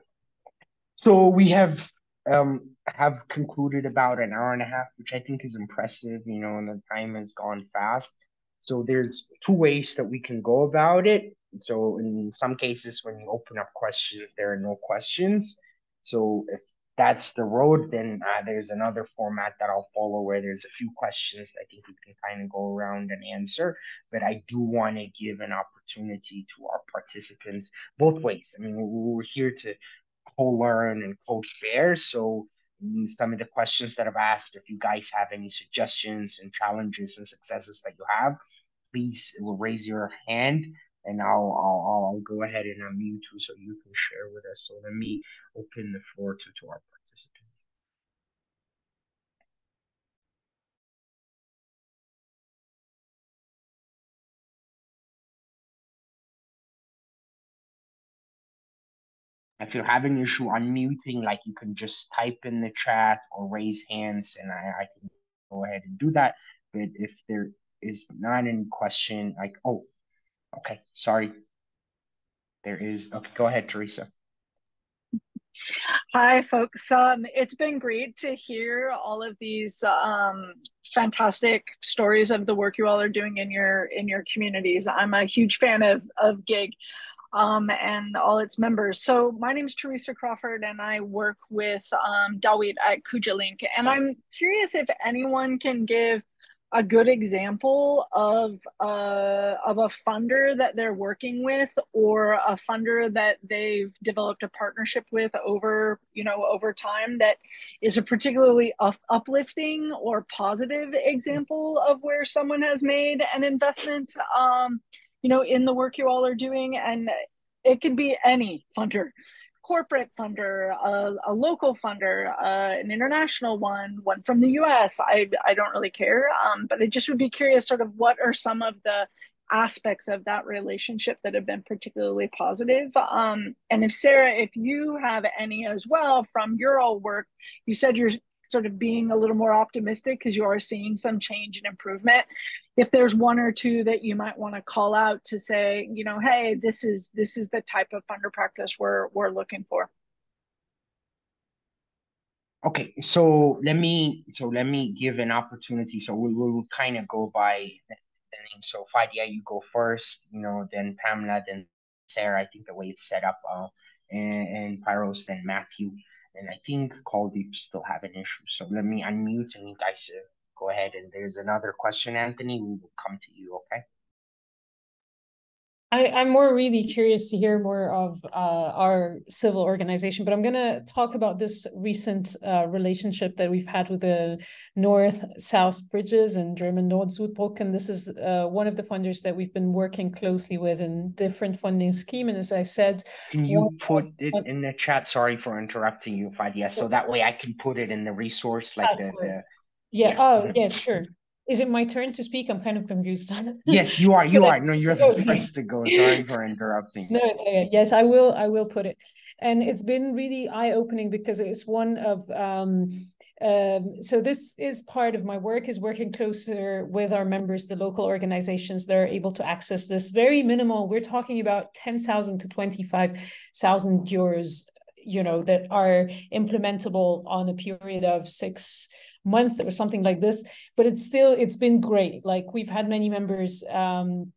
So we have um have concluded about an hour and a half, which I think is impressive. You know, and the time has gone fast. So there's two ways that we can go about it. So in some cases, when you open up questions, there are no questions. So if that's the road, then uh, there's another format that I'll follow where there's a few questions I think we can kind of go around and answer. But I do want to give an opportunity to our participants both ways. I mean, we're here to co-learn and co-share. So some of the questions that I've asked, if you guys have any suggestions and challenges and successes that you have, please raise your hand and I'll, I'll, I'll go ahead and unmute you so you can share with us. So let me open the floor to, to our participants. If you have an issue unmuting, like you can just type in the chat or raise hands and I, I can go ahead and do that. But if there is not any question, like, oh, Okay, sorry. There is, okay, go ahead, Teresa. Hi, folks. Um, it's been great to hear all of these um, fantastic stories of the work you all are doing in your in your communities. I'm a huge fan of of GIG um, and all its members. So my name is Teresa Crawford, and I work with um, Dawit at KujaLink. And I'm curious if anyone can give a good example of uh, of a funder that they're working with or a funder that they've developed a partnership with over you know over time that is a particularly up- uplifting or positive example of where someone has made an investment um, you know in the work you all are doing. And it could be any funder corporate funder, a, a local funder, uh, an international one, one from the US. I, I don't really care, um, but I just would be curious sort of what are some of the aspects of that relationship that have been particularly positive. Um, and if Sarah, if you have any as well from your old work, you said you're sort of being a little more optimistic because you are seeing some change and improvement. If there's one or two that you might want to call out to say you know hey this is this is the type of funder practice we're we're looking for. Okay so let me so let me give an opportunity. So we will kind of go by the, name. So Fadia you go first you know then Pamela then Sarah I think the way it's set up uh, and, and Pyros then Matthew and I think Deep still have an issue. So let me unmute and you guys uh, go ahead. And there's another question, Anthony. We will come to you, okay? I, I'm more really curious to hear more of uh, our civil organization, but I'm going to talk about this recent uh, relationship that we've had with the North-South bridges and German Nord-Süd-Brücken. This is uh, one of the funders that we've been working closely with in different funding scheme. And as I said, can you put it in the chat? Sorry for interrupting you, Fadia. So that way I can put it in the resource like the, the yeah. yeah. Oh, yes, sure. Is it my turn to speak? I'm kind of confused. [laughs] yes, you are. You are. No, you're the first to go. Sorry for interrupting. No, it's okay. Yes, I will. I will put it. And it's been really eye opening because it's one of. Um, um, so this is part of my work is working closer with our members, the local organizations that are able to access this very minimal. We're talking about ten thousand to twenty five thousand euros you know that are implementable on a period of six month or something like this but it's still it's been great. Like we've had many members um,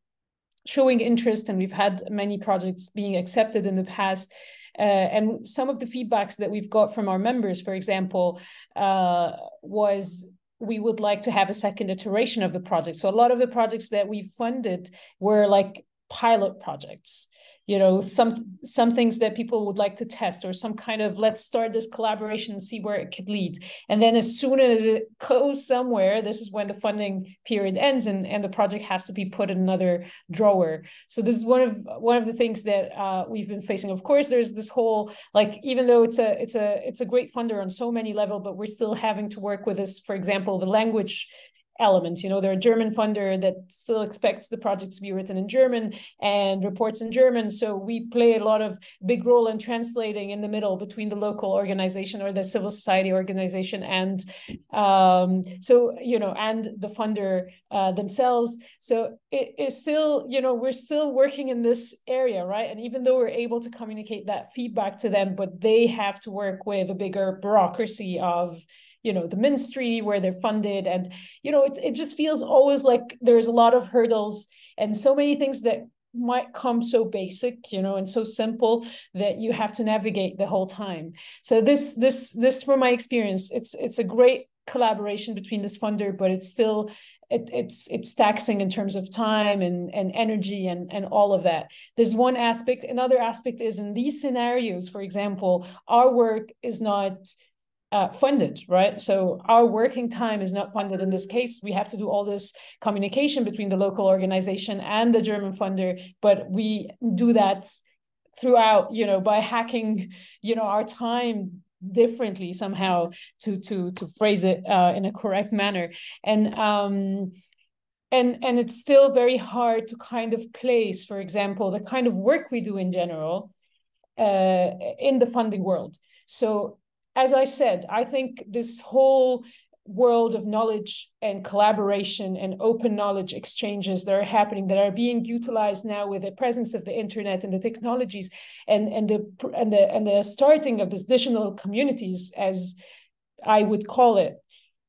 showing interest and we've had many projects being accepted in the past. Uh, and some of the feedbacks that we've got from our members for example uh, was we would like to have a second iteration of the project. So a lot of the projects that we funded were like pilot projects you know some some things that people would like to test or some kind of let's start this collaboration and see where it could lead. And then as soon as it goes somewhere this is when the funding period ends and, and the project has to be put in another drawer. So this is one of one of the things that uh, we've been facing. Of course there's this whole like even though it's a it's a it's a great funder on so many level but we're still having to work with this for example the language elements. You know, they're a German funder that still expects the project to be written in German and reports in German. So we play a lot of big role in translating in the middle between the local organization or the civil society organization and um, so you know and the funder uh, themselves. So it is still you know we're still working in this area, right? And even though we're able to communicate that feedback to them, but they have to work with a bigger bureaucracy of you know the ministry where they're funded and you know it, it just feels always like there's a lot of hurdles and so many things that might come so basic you know and so simple that you have to navigate the whole time so this this this from my experience it's it's a great collaboration between this funder but it's still it, it's it's taxing in terms of time and, and energy and, and all of that. There's one aspect. Another aspect is in these scenarios, for example, our work is not uh, funded, right? So our working time is not funded in this case. We have to do all this communication between the local organization and the German funder, but we do that throughout, you know, by hacking, you know, our time differently somehow to to to phrase it uh, in a correct manner, and um, and and it's still very hard to kind of place, for example, the kind of work we do in general uh, in the funding world. So as I said, I think this whole world of knowledge and collaboration and open knowledge exchanges that are happening that are being utilized now with the presence of the internet and the technologies and and the and the and the starting of these digital communities as I would call it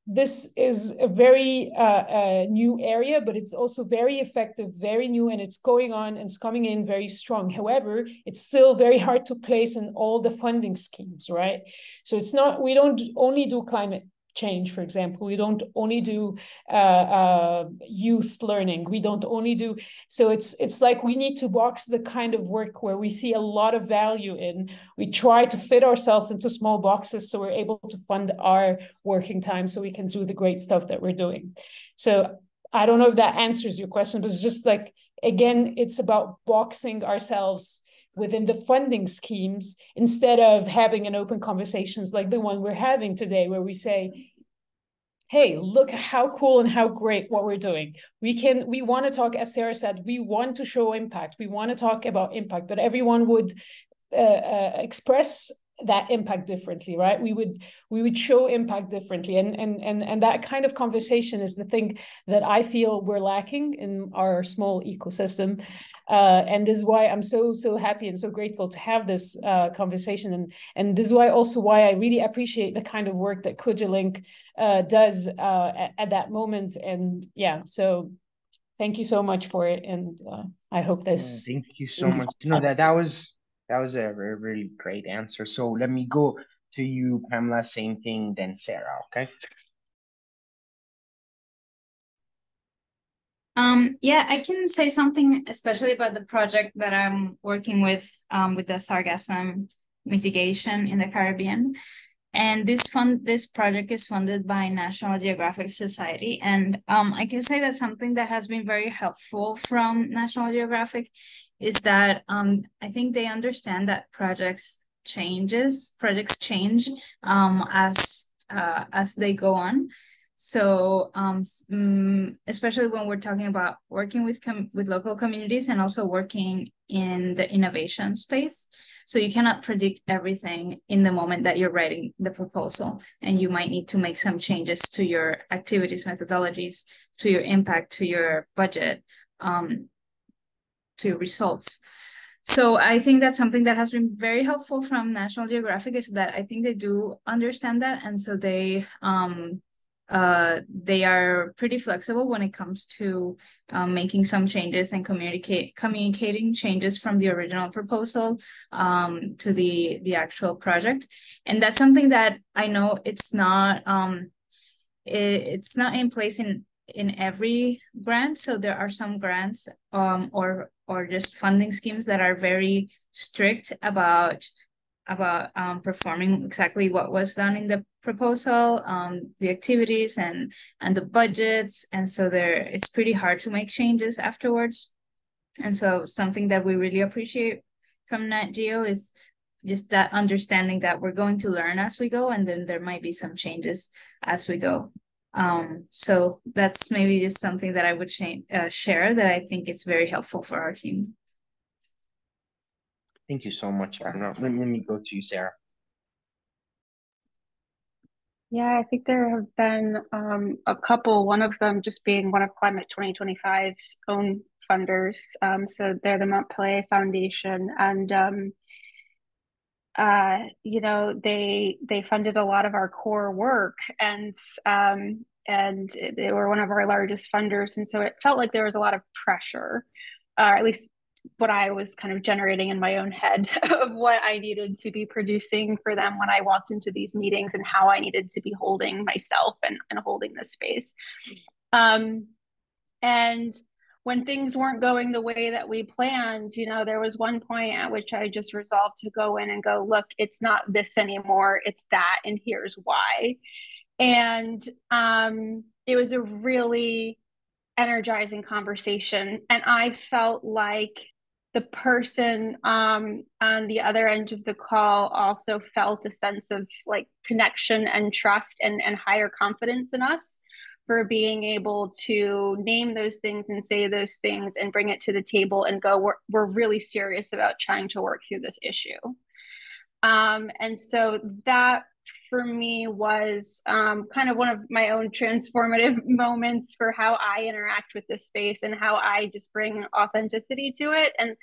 this is a very uh, uh, new area, but it's also very effective, very new, and it's going on and it's coming in very strong. However, it's still very hard to place in all the funding schemes, right? So it's not, we don't only do climate change, for example. We don't only do uh, uh, youth learning. We don't only do so. It's it's like we need to box the kind of work where we see a lot of value in. We try to fit ourselves into small boxes so we're able to fund our working time so we can do the great stuff that we're doing. So I don't know if that answers your question, but it's just like again, it's about boxing ourselves within the funding schemes instead of having an open conversations like the one we're having today where we say hey look how cool and how great what we're doing. We can we want to talk as sarah said we want to show impact. We want to talk about impact. But everyone would uh, uh, express that impact differently right? We would we would show impact differently. And and and and that kind of conversation is the thing that i feel we're lacking in our small ecosystem. Uh, and this is why i'm so so happy and so grateful to have this uh, conversation. And and this is why also why i really appreciate the kind of work that KujaLink uh, does uh, at, at, that moment. And yeah so thank you so much for it. And uh, i hope this thank you so much. You know that that was that was a really, great answer. So let me go to you, Pamela. Same thing, then Sarah. Okay. Um, yeah, I can say something, especially about the project that I'm working with um, with the sargassum mitigation in the Caribbean. And this fund, this project is funded by National Geographic Society. And um, I can say that something that has been very helpful from National Geographic is that um, I think they understand that projects changes, projects change um, as uh, as they go on. So um, mm, especially when we're talking about working with with local communities and also working in the innovation space. So you cannot predict everything in the moment that you're writing the proposal, and you might need to make some changes to your activities, methodologies, to your impact, to your budget, um, to results. So I think that's something that has been very helpful from National Geographic is that I think they do understand that, and so they um, uh, they are pretty flexible when it comes to um, making some changes and communicate communicating changes from the original proposal um, to the the actual project, and that's something that I know it's not um, it, it's not in place in in every grant. So there are some grants um, or or just funding schemes that are very strict about about um, performing exactly what was done in the proposal, um, the activities and and the budgets, and so there it's pretty hard to make changes afterwards. And so something that we really appreciate from Nat Geo is just that understanding that we're going to learn as we go, and then there might be some changes as we go. Um, so that's maybe just something that I would uh, share that I think is very helpful for our team. Thank you so much, Anna. Let, let me go to you, Sarah. Yeah, I think there have been um, a couple, one of them just being one of Climate 2025's own funders. Um, so they're the Mont Pelée Foundation. And um, uh, you know, they they funded a lot of our core work, and um, and they were one of our largest funders, and so it felt like there was a lot of pressure, uh, at least what I was kind of generating in my own head [laughs] of what I needed to be producing for them when I walked into these meetings and how I needed to be holding myself and, and holding the space. Um, and when things weren't going the way that we planned, you know, there was one point at which I just resolved to go in and go, look, it's not this anymore, it's that, and here's why. And um, it was a really energizing conversation. And I felt like the person um, on the other end of the call also felt a sense of like connection and trust and, and higher confidence in us for being able to name those things and say those things and bring it to the table and go, we're, we're really serious about trying to work through this issue. Um, and so that for me was um, kind of one of my own transformative [laughs] moments for how I interact with this space and how I just bring authenticity to it. And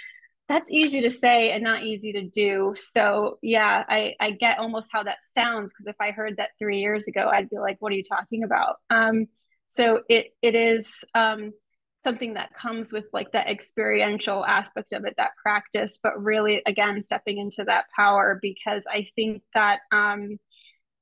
that's easy to say and not easy to do. So yeah, I, I get almost how that sounds because if I heard that three years ago, I'd be like, what are you talking about? Um, so it it is um, something that comes with like the experiential aspect of it, that practice, but really again stepping into that power because I think that um,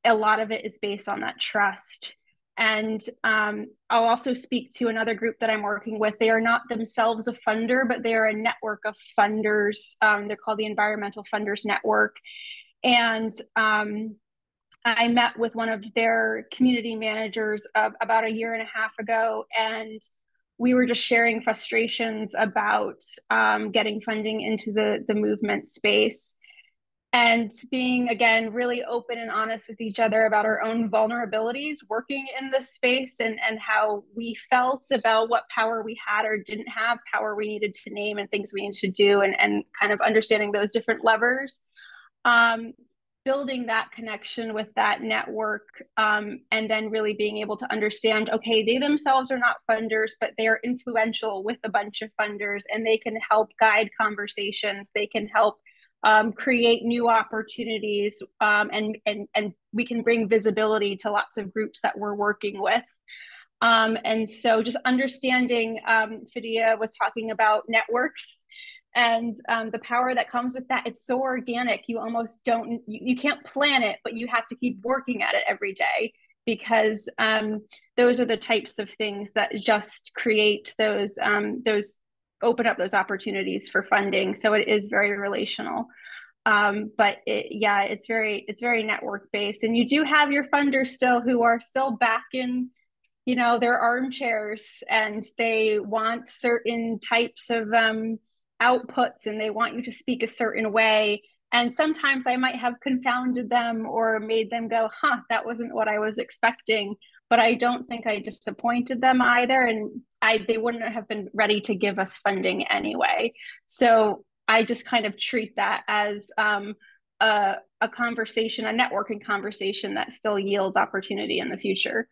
a lot of it is based on that trust and um, I'll also speak to another group that I'm working with. They are not themselves a funder, but they are a network of funders. Um, they're called the Environmental Funders Network. And um, I met with one of their community managers about a year and a half ago. And we were just sharing frustrations about um, getting funding into the the movement space and being again really open and honest with each other about our own vulnerabilities working in this space and and how we felt about what power we had or didn't have power we needed to name and things we needed to do and and kind of understanding those different levers. Um, building that connection with that network um, and then really being able to understand okay they themselves are not funders but they are influential with a bunch of funders and they can help guide conversations. They can help um, create new opportunities um, and, and, and we can bring visibility to lots of groups that we're working with. Um, and so just understanding, um, Fadia was talking about networks and um, the power that comes with that. It's so organic. You almost don't, you, you can't plan it, but you have to keep working at it every day because um, those are the types of things that just create those um, those open up those opportunities for funding. So it is very relational. Um, but it, yeah, it's very it's very network based, and you do have your funders still who are still back in, you know, their armchairs, and they want certain types of um, outputs, and they want you to speak a certain way. And sometimes I might have confounded them or made them go, "Huh, that wasn't what I was expecting." but I don't think I disappointed them either. And I they wouldn't have been ready to give us funding anyway. So I just kind of treat that as um, a, a conversation, a networking conversation that still yields opportunity in the future.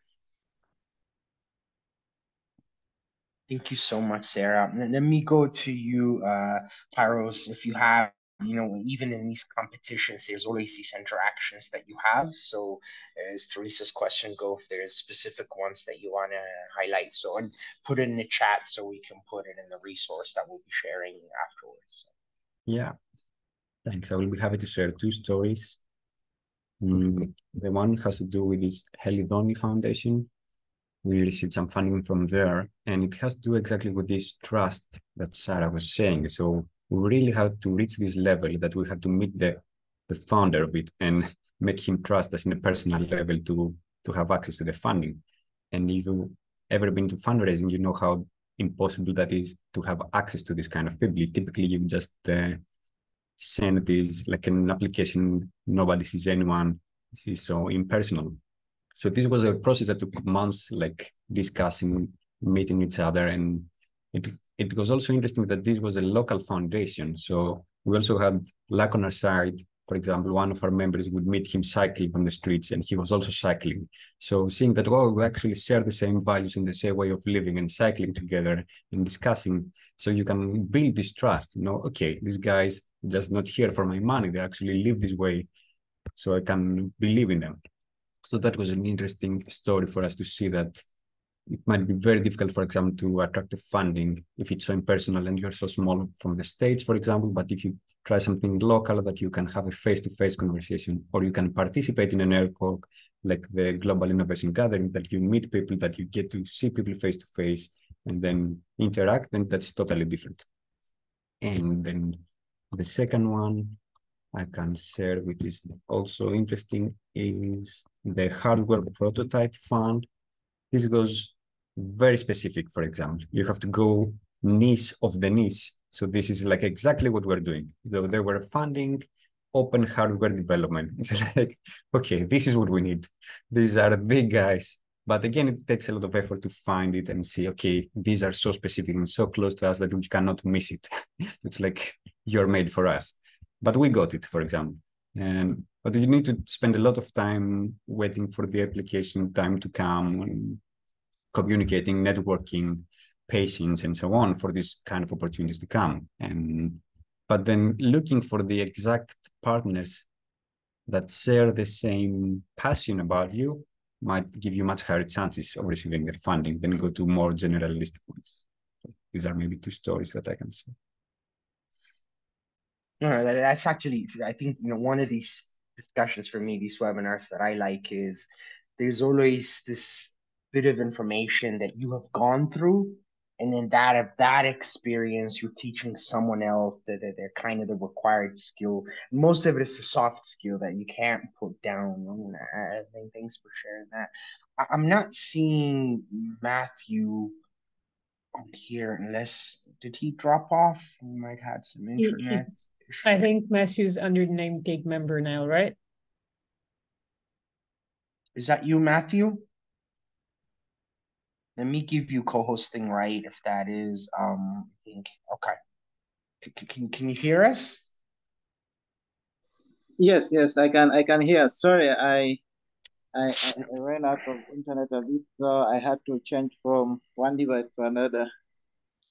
Thank you so much, Sarah. Let me go to you, uh, Pyros, if you have you know, even in these competitions, there's always these interactions that you have. So, as Teresa's question go, if there's specific ones that you want to highlight, so and put it in the chat so we can put it in the resource that we'll be sharing afterwards. Yeah, thanks. I will be happy to share two stories. Mm, the one has to do with this Helidoni Foundation. We received some funding from there, and it has to do exactly with this trust that Sarah was saying. So we really have to reach this level that we have to meet the, the founder of it and [laughs] make him trust us in a personal level to, to have access to the funding. And if you've ever been to fundraising, you know how impossible that is to have access to this kind of people. Typically, you just uh, send this like an application, nobody sees anyone. This is so impersonal. So this was a process that took months, like discussing, meeting each other, and it it was also interesting that this was a local foundation. So we also had luck on our side. For example, one of our members would meet him cycling on the streets and he was also cycling. So seeing that, well, we actually share the same values and the same way of living and cycling together and discussing. So you can build this trust, you know, okay, these guys just not here for my money. They actually live this way. So I can believe in them. So that was an interesting story for us to see that it might be very difficult, for example, to attract the funding if it's so impersonal and you're so small from the States, for example. But if you try something local that you can have a face-to-face conversation or you can participate in an network like the Global Innovation Gathering, that you meet people, that you get to see people face-to-face and then interact, then that's totally different. And then the second one I can share, which is also interesting, is the Hardware Prototype Fund. This goes very specific, for example. You have to go niche of the niche. So this is like exactly what we're doing. So they were funding open hardware development. [laughs] It's like, okay, this is what we need. These are big guys. But again, it takes a lot of effort to find it and see, okay, these are so specific and so close to us that we cannot miss it. [laughs] it's like you're made for us. But we got it, for example. And but you need to spend a lot of time waiting for the application time to come communicating, networking, patience, and so on for these kind of opportunities to come. And but then looking for the exact partners that share the same passion about you might give you much higher chances of receiving the funding than go to more generalistic ones. These are maybe two stories that I can say. No, that's actually, I think, you know, one of these discussions for me, these webinars that I like is there's always this bit of information that you have gone through and then that of that experience you're teaching someone else that, that they're kind of the required skill most of it is a soft skill that you can't put down I mean I, think thanks for sharing that I, i'm not seeing matthew on here unless did he drop off? He might have some internet. I think Matthew's under the name gig member now, right? Is that you, Matthew? Let me give you co-hosting right if that is um I think okay. C can can you hear us? Yes, yes, I can I can hear. Sorry, I I, I ran out of internet a bit, so I had to change from one device to another.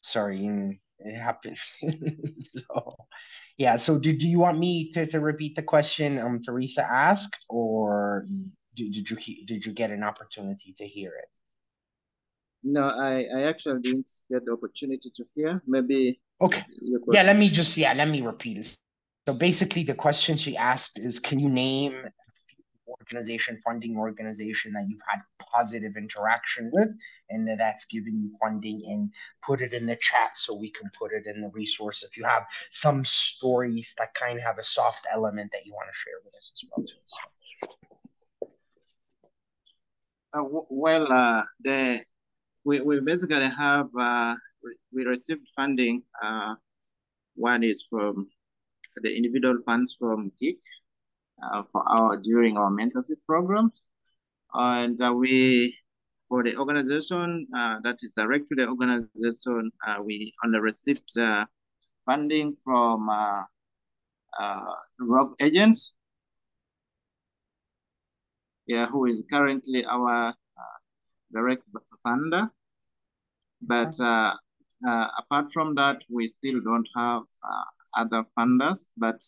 Sorry, it happens. [laughs] so, yeah. So, did you want me to, to repeat the question um Teresa asked, or did, did you did you get an opportunity to hear it? No, I I actually didn't get the opportunity to hear. Maybe. Okay. Yeah. Let me just yeah. Let me repeat it. So basically, the question she asked is, can you name organization, funding organization that you've had positive interaction with, and that that's given you funding, and put it in the chat so we can put it in the resource. If you have some stories that kind of have a soft element that you want to share with us as well, too. Uh, well, uh, the we, we basically have uh, we received funding. Uh, one is from the individual funds from GIG, uh, for our during our mentorship programs. And uh, we, for the organization uh, that is direct to the organization, we only received funding from Rob Agents, yeah, who is currently our direct funder. But uh, uh, apart from that, we still don't have uh, other funders, but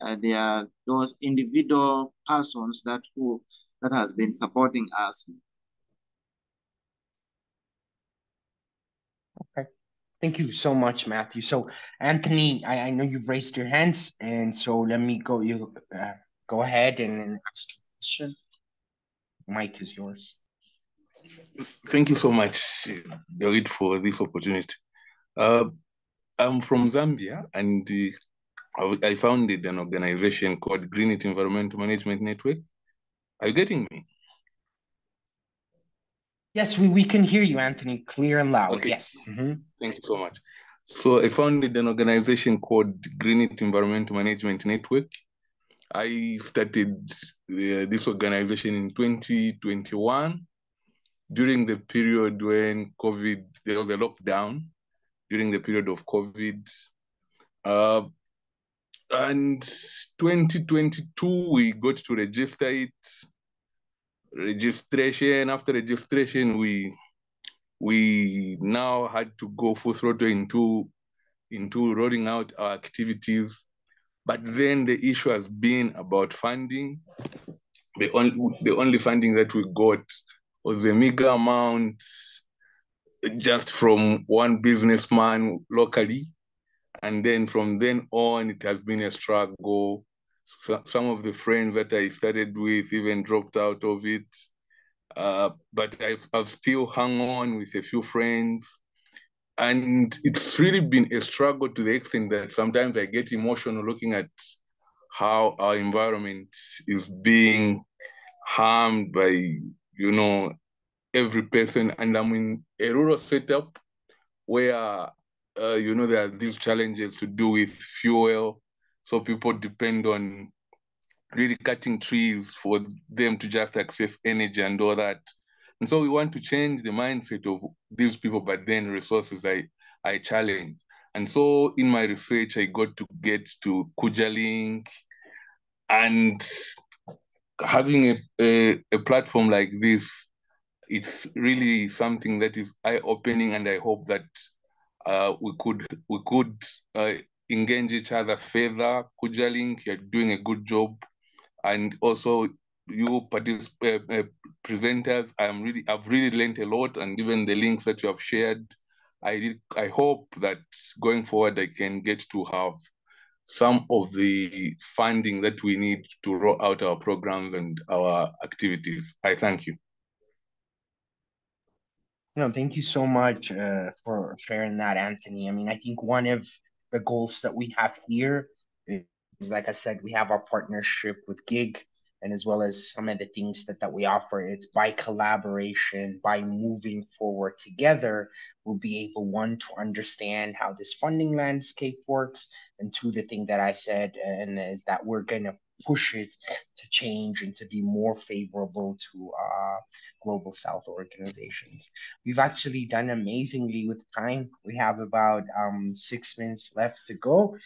uh, they are those individual persons that who that has been supporting us. Okay. Thank you so much, Matthew. So, Anthony, I, I know you've raised your hands, and so let me go. You uh, go ahead and, and ask a question. Mike is yours. Thank you so much, David, for this opportunity. Uh, I'm from Zambia, and uh, I founded an organization called Greenit Environmental Management Network. Are you getting me? Yes, we, we can hear you, Anthony, clear and loud. Okay. Yes. Mm -hmm. Thank you so much. So I founded an organization called Greenit Environmental Management Network. I started uh, this organization in 2021 during the period when COVID, there was a lockdown during the period of COVID. Uh, and 2022 we got to register it registration after registration we we now had to go full throttle into into rolling out our activities but then the issue has been about funding the only the only funding that we got was a meager amount just from one businessman locally and then from then on, it has been a struggle. So, some of the friends that I started with even dropped out of it. Uh, but I've, I've still hung on with a few friends. And it's really been a struggle to the extent that sometimes I get emotional looking at how our environment is being harmed by, you know, every person. And I'm in a rural setup where uh, you know, there are these challenges to do with fuel. So people depend on really cutting trees for them to just access energy and all that. And so we want to change the mindset of these people, but then resources I, I challenge. And so in my research, I got to get to KujaLink and having a, a, a platform like this, it's really something that is eye-opening and I hope that uh, we could we could uh, engage each other further. KujaLink, you're doing a good job, and also you participate uh, uh, presenters. I'm really I've really learned a lot, and even the links that you have shared. I I hope that going forward I can get to have some of the funding that we need to roll out our programs and our activities. I thank you. No, thank you so much uh, for sharing that, Anthony. I mean, I think one of the goals that we have here is, like I said, we have our partnership with GIG, and as well as some of the things that, that we offer. It's by collaboration, by moving forward together, we'll be able, one, to understand how this funding landscape works, and two, the thing that I said, and is that we're going to push it to change and to be more favorable to uh, global south organizations. We've actually done amazingly with time. We have about um, six minutes left to go.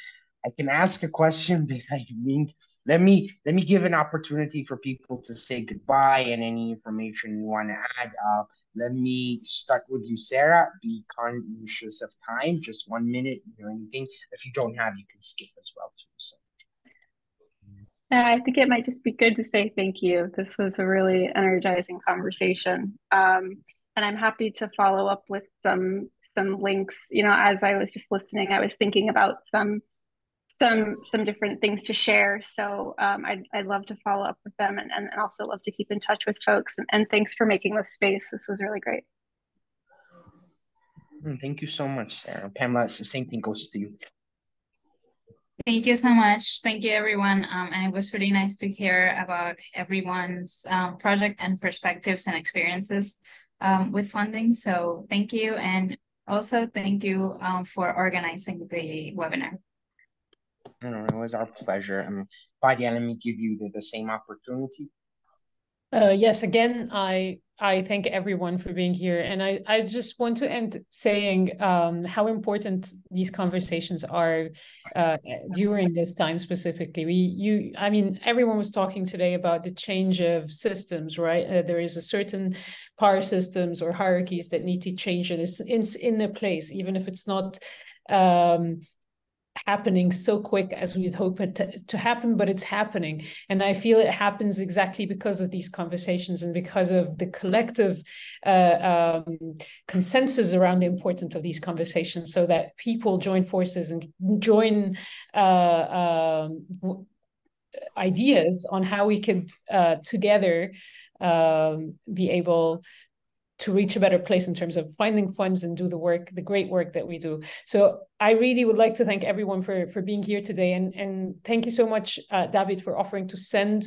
I can ask a question, [laughs] but I mean, let me let me give an opportunity for people to say goodbye and any information you want to add. Uh, let me start with you, Sarah. Be conscious of time, just one minute or anything. If you don't have, you can skip as well too. So. I think it might just be good to say thank you. This was a really energizing conversation. Um, and I'm happy to follow up with some some links. You know, as I was just listening, I was thinking about some some some different things to share. So um, I'd, I'd love to follow up with them and, and also love to keep in touch with folks. And, and thanks for making this space. This was really great. Hmm, thank you so much, Sarah. Pamela, the same thing goes to you. Thank you so much. Thank you, everyone. Um, and it was really nice to hear about everyone's um, project and perspectives and experiences um, with funding. So thank you. And also thank you um, for organizing the webinar. It was our pleasure. Um, Fadia, let me give you the, the same opportunity. Uh, yes, again, I I thank everyone for being here, and I I just want to end saying um, how important these conversations are uh, during this time specifically. We you I mean everyone was talking today about the change of systems, right? Uh, there is a certain power systems or hierarchies that need to change, and it's it's in a place, even if it's not um, happening so quick as we'd hope it to, to, happen, but it's happening. And I feel it happens exactly because of these conversations and because of the collective uh, um, consensus around the importance of these conversations so that people join forces and join uh, um, ideas on how we could uh, together um, be able to reach a better place in terms of finding funds and do the work, the great work that we do. So I really would like to thank everyone for for being here today, and and thank you so much, uh, David, for offering to send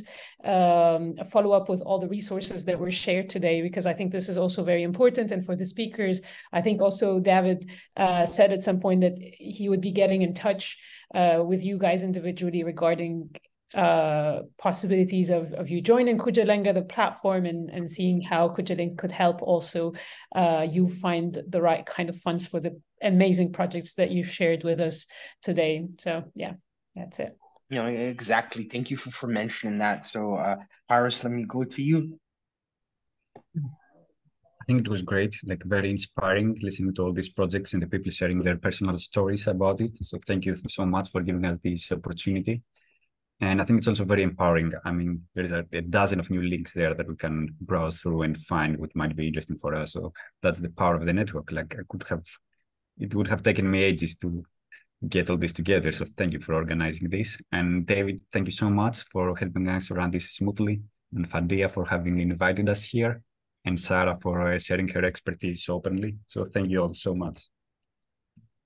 um, a follow up with all the resources that were shared today, because I think this is also very important. And for the speakers, I think also David uh, said at some point that he would be getting in touch uh, with you guys individually regarding uh, possibilities of, of you joining KujaLink, the platform, and, and seeing how KujaLink could help also uh, you find the right kind of funds for the amazing projects that you've shared with us today. So yeah, that's it. You know, exactly. Thank you for, for mentioning that. So uh, Paris, let me go to you. I think it was great, like very inspiring listening to all these projects and the people sharing their personal stories about it. So thank you so much for giving us this opportunity. And I think it's also very empowering. I mean, there is a, a, dozen of new links there that we can browse through and find what might be interesting for us. So that's the power of the network. Like I could have, it would have taken me ages to get all this together. So thank you for organizing this. And David, thank you so much for helping us run this smoothly. And Fadia for having invited us here. And Sarah for uh, sharing her expertise openly. So thank you all so much.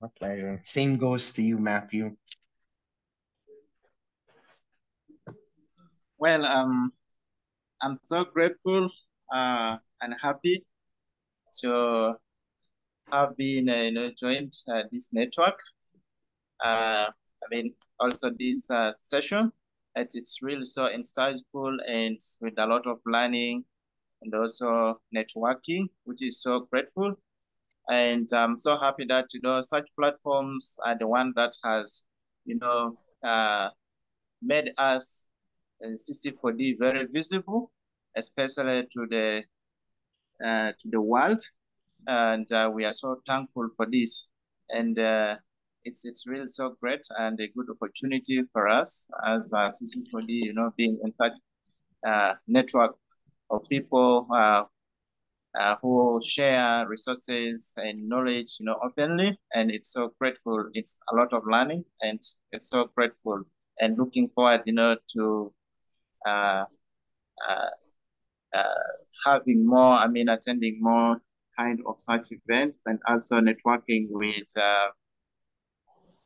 My pleasure. Same goes to you, Matthew. Well, um, I'm so grateful uh, and happy to have been, uh, you know, joined uh, this network. Uh, I mean, also this uh, session, it's, it's really so insightful and with a lot of learning and also networking, which is so grateful. And I'm so happy that, you know, such platforms are the one that has, you know, uh, made us CC4D very visible, especially to the uh, to the world, and uh, we are so thankful for this. And uh, it's it's really so great and a good opportunity for us as uh, CC4D, you know, being in such uh, network of people uh, uh, who share resources and knowledge, you know, openly. And it's so grateful. It's a lot of learning, and it's so grateful and looking forward, you know, to uh, uh, uh, having more, I mean, attending more kind of such events and also networking with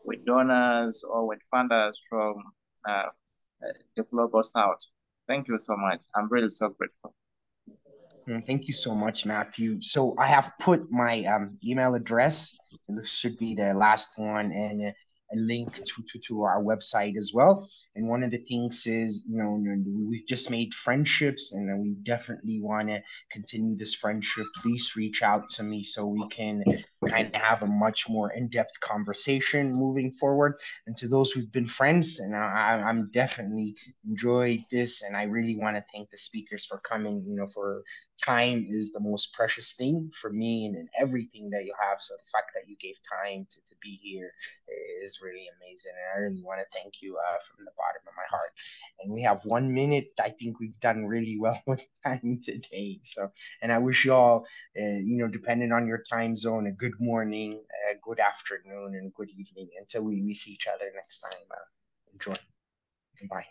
with donors or with funders from the global south. Thank you so much. I'm really so grateful. Thank you so much, Matthew. So I have put my um, email address. This should be the last one, and a link to, to, to our website as well. And one of the things is, you know, we've just made friendships and we definitely want to continue this friendship. Please reach out to me so we can kind of have a much more in-depth conversation moving forward. And to those who've been friends, and I, I'm definitely enjoyed this. And I really want to thank the speakers for coming, you know, for time is the most precious thing for me and in everything that you have. So the fact that you gave time to, to be here is really amazing. And I really want to thank you uh, from the bottom of my heart. And we have one minute. I think we've done really [laughs] well with time today. So, and I wish you all, uh, you know, depending on your time zone, a good morning, a good afternoon, and good evening until we, we see each other next time. Uh, enjoy. Goodbye.